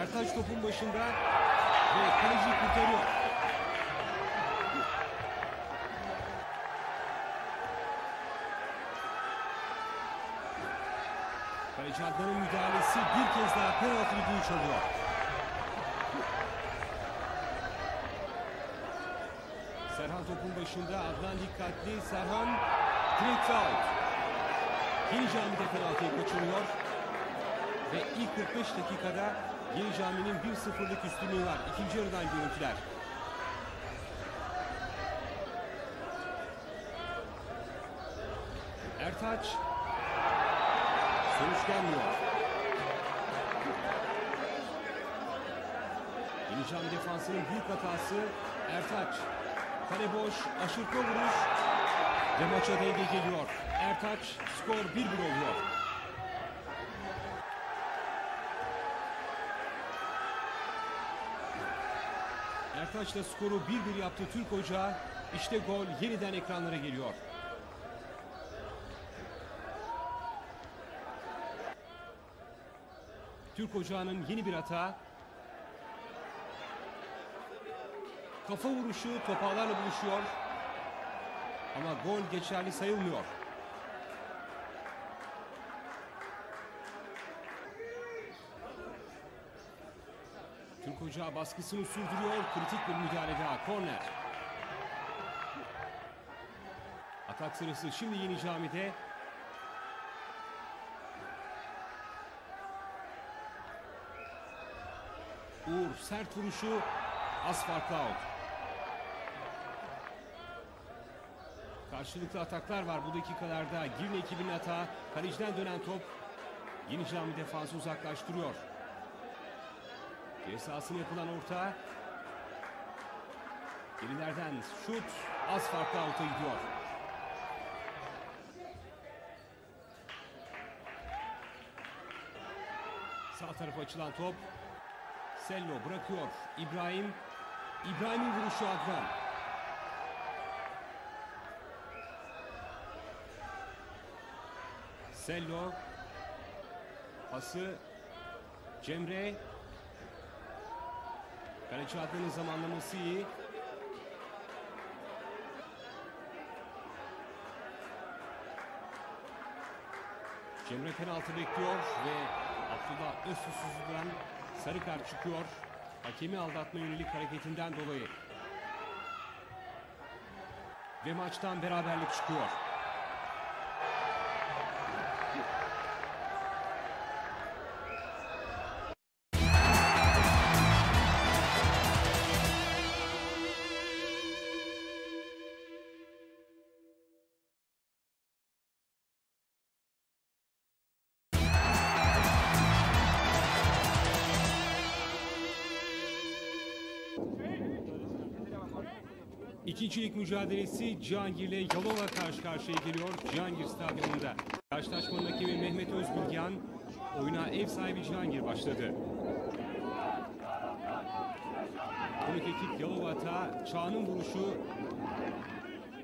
Ertaç topun başında ve kaleci kurtarıyor. Kaleci Adnan'ın müdahalesi bir kez daha penaltı düdüğü çalıyor. Serhan topun başında Adnan dikkatli. Serhan direkt out. Yeni Cami'de penaltıyı kaçırıyor. Ve ilk 45 dakikada Yeni Cami'nin 1-0'lık üstünlüğü var. İkinci yarıdan görüntüler. Ertaç sonuç gelmiyor. Yeni Cami defansının büyük hatası Ertaç. Kale boş, aşırtma vuruş ve maça denge geliyor. Ertaç skor 1-1 oluyor. Ertaç'la skoru 1-1 yaptı Türk Hoca. İşte gol yeniden ekranlara geliyor. Türk Ocağı'nın yeni bir hata. Kafa vuruşu topağlarla buluşuyor. Ama gol geçerli sayılmıyor. Türk Ocağı baskısını sürdürüyor. Kritik bir müdahale daha. Korner. Atak sırası şimdi Yeni Cami'de. Uğur sert vuruşu az out. Karşılıklı ataklar var bu dakikalarda. Girne ekibinin hata. Kaleciden dönen top. Yeni Cami defansı uzaklaştırıyor. Sahasına yapılan orta. Gerilerden şut az farklı out'a gidiyor. Sağ tarafa açılan top. Sello bırakıyor. İbrahim. İbrahim'in vuruşu Adnan. Sello. Pası. Cemre. Kaleci Adnan'ın zamanlaması iyi. Cemre penaltı bekliyor ve Abdullah Özsusuz'dan sarı kart çıkıyor. Hakemi aldatma yönelik hareketinden dolayı. Ve maçtan beraberlik çıkıyor. İkincilik mücadelesi Cihangir ile Yalova karşı karşıya geliyor Cihangir Stadyumunda. Karşılaşmanın hakemi Mehmet Özbilgen, oyuna ev sahibi Cihangir başladı. Konuk ekip Yalova Ata, Çağ'ın vuruşu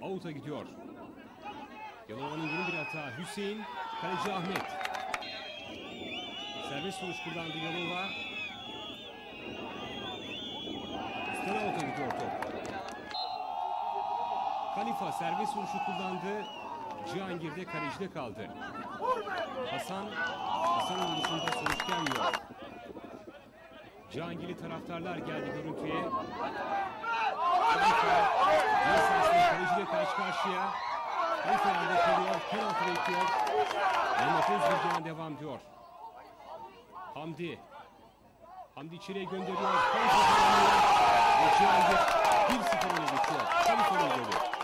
avuta gidiyor. Yalova'nın yeni bir hata Hüseyin, kaleci Ahmet. Serbest vuruş kullandı Yalova. Avuta gidiyor top. Kalifa serbest vuruşu kullandı. Cihangir'de kalecide kaldı. Hasan, Hasan'ın vuruşunda sonuç gelmiyor. Cihangirli taraftarlar geldi görüntüye. Kalifa, Yasas'ın kaleciyle karşı karşıya. Kalifa yerde kalıyor, penaltı bekliyor. Mehmet Özgürcan devam diyor. Hamdi. Hamdi içeriye gönderiyor. Ve Cihangir 1-0 öne geçiyor. Kalifa'nın golü.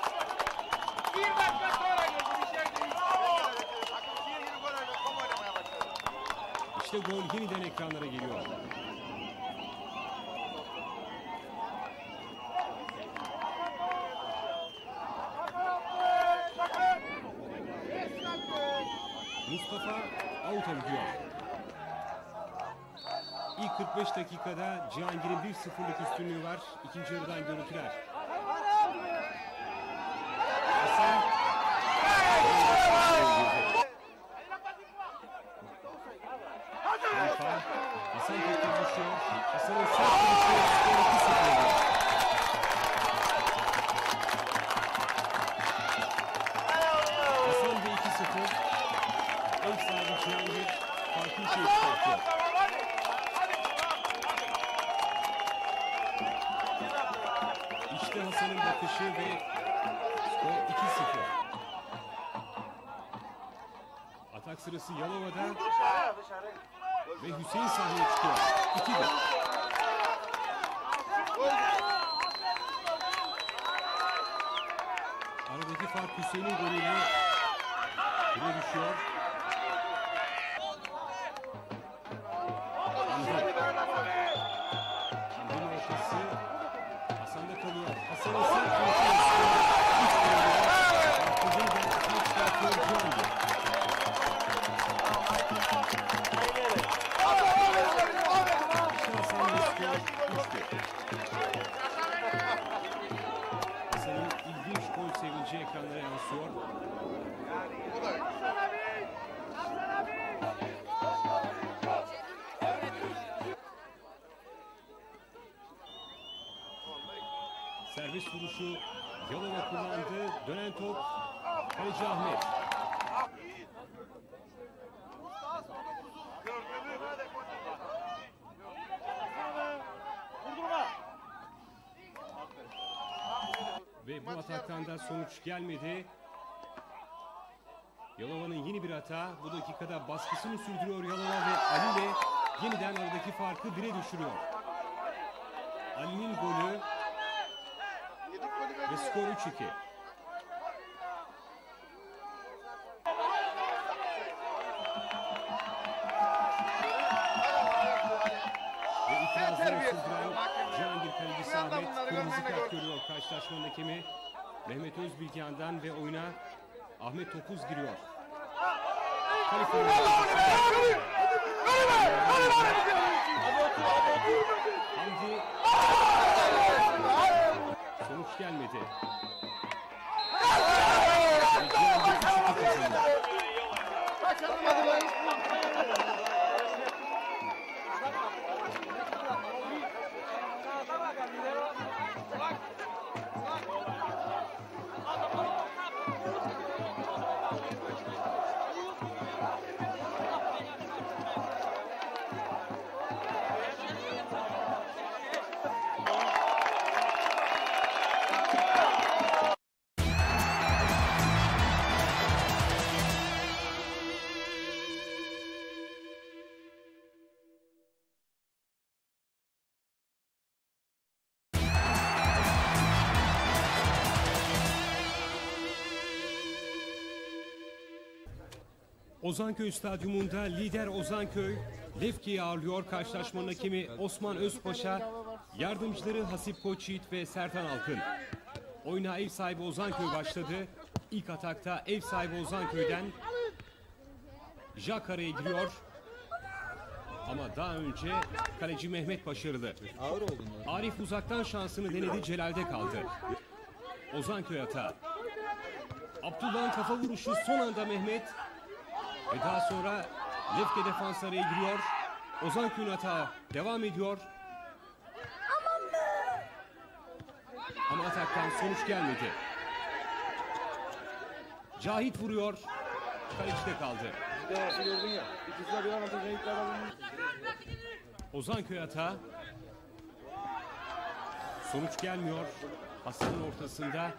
İşte gol yeniden ekranlara geliyor. Mustafa out'a gidiyor. İlk 45 dakikada Cihangir'in 1-0'lık üstünlüğü var. İkinci yarıdan görüntüler. Ataktan da sonuç gelmedi. Yalova'nın yeni bir hata. Bu dakikada baskısını sürdürüyor Yalova ve Ali ile yeniden aradaki farkı bire düşürüyor. Ali'nin golü ve skor 3-2. Ve itirazları sürdüren Cihangir kırmızı kart görüyor karşılaşmanın hakemi Mehmet Özbilgehan'dan ve oyuna Ahmet Topuz giriyor. Hamdi. Sonuç gelmedi. Ve Cihangir 3-2 Ozanköy Stadyumunda lider Ozanköy Lefke'yi ağırlıyor. Karşılaşmanın hakemi Osman Özpaşa Yardımcıları Hasip Koçyiğit ve Sertan Alkın. Oyuna ev sahibi Ozanköy başladı. İlk atakta ev sahibi Ozanköy'den Jack araya giriyor. Ama daha önce kaleci Mehmet başarılı. Arif uzaktan şansını denedi Celal'de kaldı. Ozanköy hata. Abdullah'ın kafa vuruşu son anda Mehmet. Ve daha sonra Lefke defans araya giriyor. Ozanköy'ün hata devam ediyor. Ama ataktan sonuç gelmedi. Cahit vuruyor. Kalecide kaldı. avantajı ilk Ozanköy hata. Sonuç gelmiyor. Hasan'ın ortasında.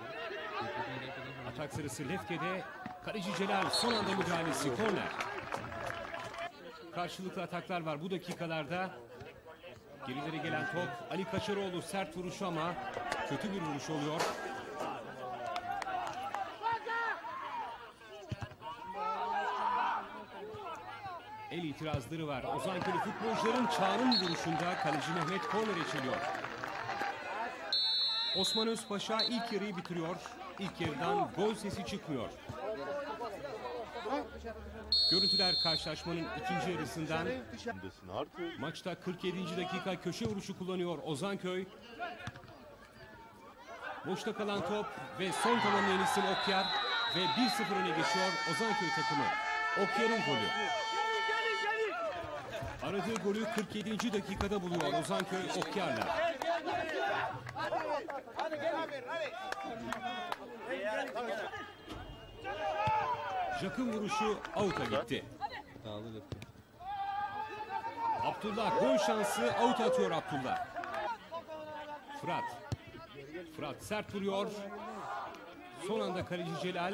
Atak sırası Lefke'de. Kaleci Celal son anda müdahalesi. Korner. Karşılıklı ataklar var bu dakikalarda. Gerilere gelen top. Ali Kaçaroğlu sert vuruşu ama kötü bir vuruş oluyor. El itirazları var. Ozanköy futbolcuların Çağrı'nın vuruşunda kaleci Mehmet kornere çeliyor. Osman Özpaşa ilk yarıyı bitiriyor. İlk yarıdan gol sesi çıkmıyor. Görüntüler karşılaşmanın ikinci yarısından. Maçta 47. dakika köşe vuruşu kullanıyor Ozanköy. Boşta kalan top ve son tamamlayan isim Okyar ve 1-0 öne geçiyor Ozanköy takımı. Okyar'ın golü. Aradığı golü 47. dakikada buluyor Ozanköy Okyar'la. Hadi gel abi, hadi. Jak'ın vuruşu out'a gitti. Abdullah gol şansı out atıyor Abdullah. Fırat. Fırat sert vuruyor. Son anda kaleci Celal.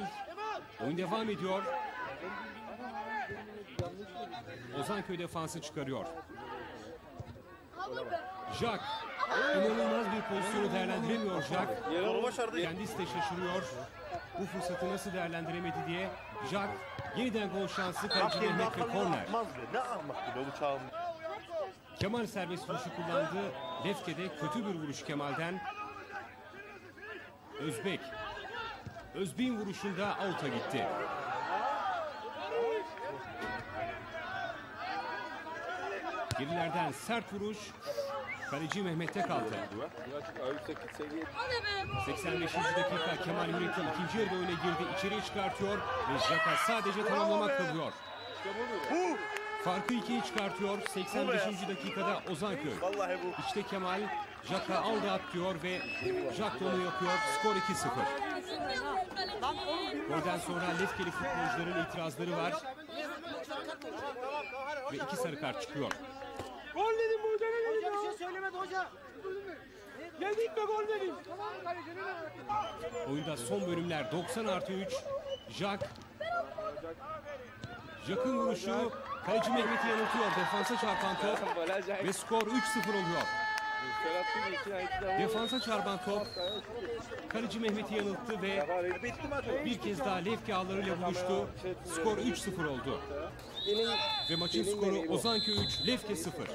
Oyun devam ediyor. Ozanköy defansı çıkarıyor. Jack. İnanılmaz bir pozisyonu değerlendiremiyor Jack. Kendisi de şaşırıyor. Bu fırsatı nasıl değerlendiremedi diye. Jack yeniden gol şansı kaleci Mehmet ve korner. Ne ahmak gibi bıçağım. Kemal serbest vuruşu kullandı. Lefke'de kötü bir vuruş Kemal'den. Özbek. Özbek'in vuruşunda out'a gitti. Gerilerden sert vuruş. Kaleci Mehmet'te kaldı. 85. dakika Kemal Yürekli ikinci yarıda oyuna girdi. İçeriye çıkartıyor ve Jaka sadece tamamlamak kalıyor. Farkı ikiye çıkartıyor. 85. dakikada Ozanköy. İşte Kemal Jaka aldı at diyor ve da onu yapıyor. Skor 2-0. Golden sonra Lefkeli futbolcuların itirazları var ve iki sarı kart çıkıyor. Gol dedim burada bir şey söylemedi hoca. Yedik be gol dedim. Oyunda son bölümler 90 artı 3. Jack. Jack'ın vuruşu kaleci Mehmet'i yanıltıyor. Defansa çarpan top ve skor 3-0 oluyor. Defansa çarpan top kaleci Mehmet'i yanılttı ve bir kez daha Levki ağlarıyla buluştu. Skor 3-0 oldu. Ve maçın skoru Ozanköy 3, Levke 0.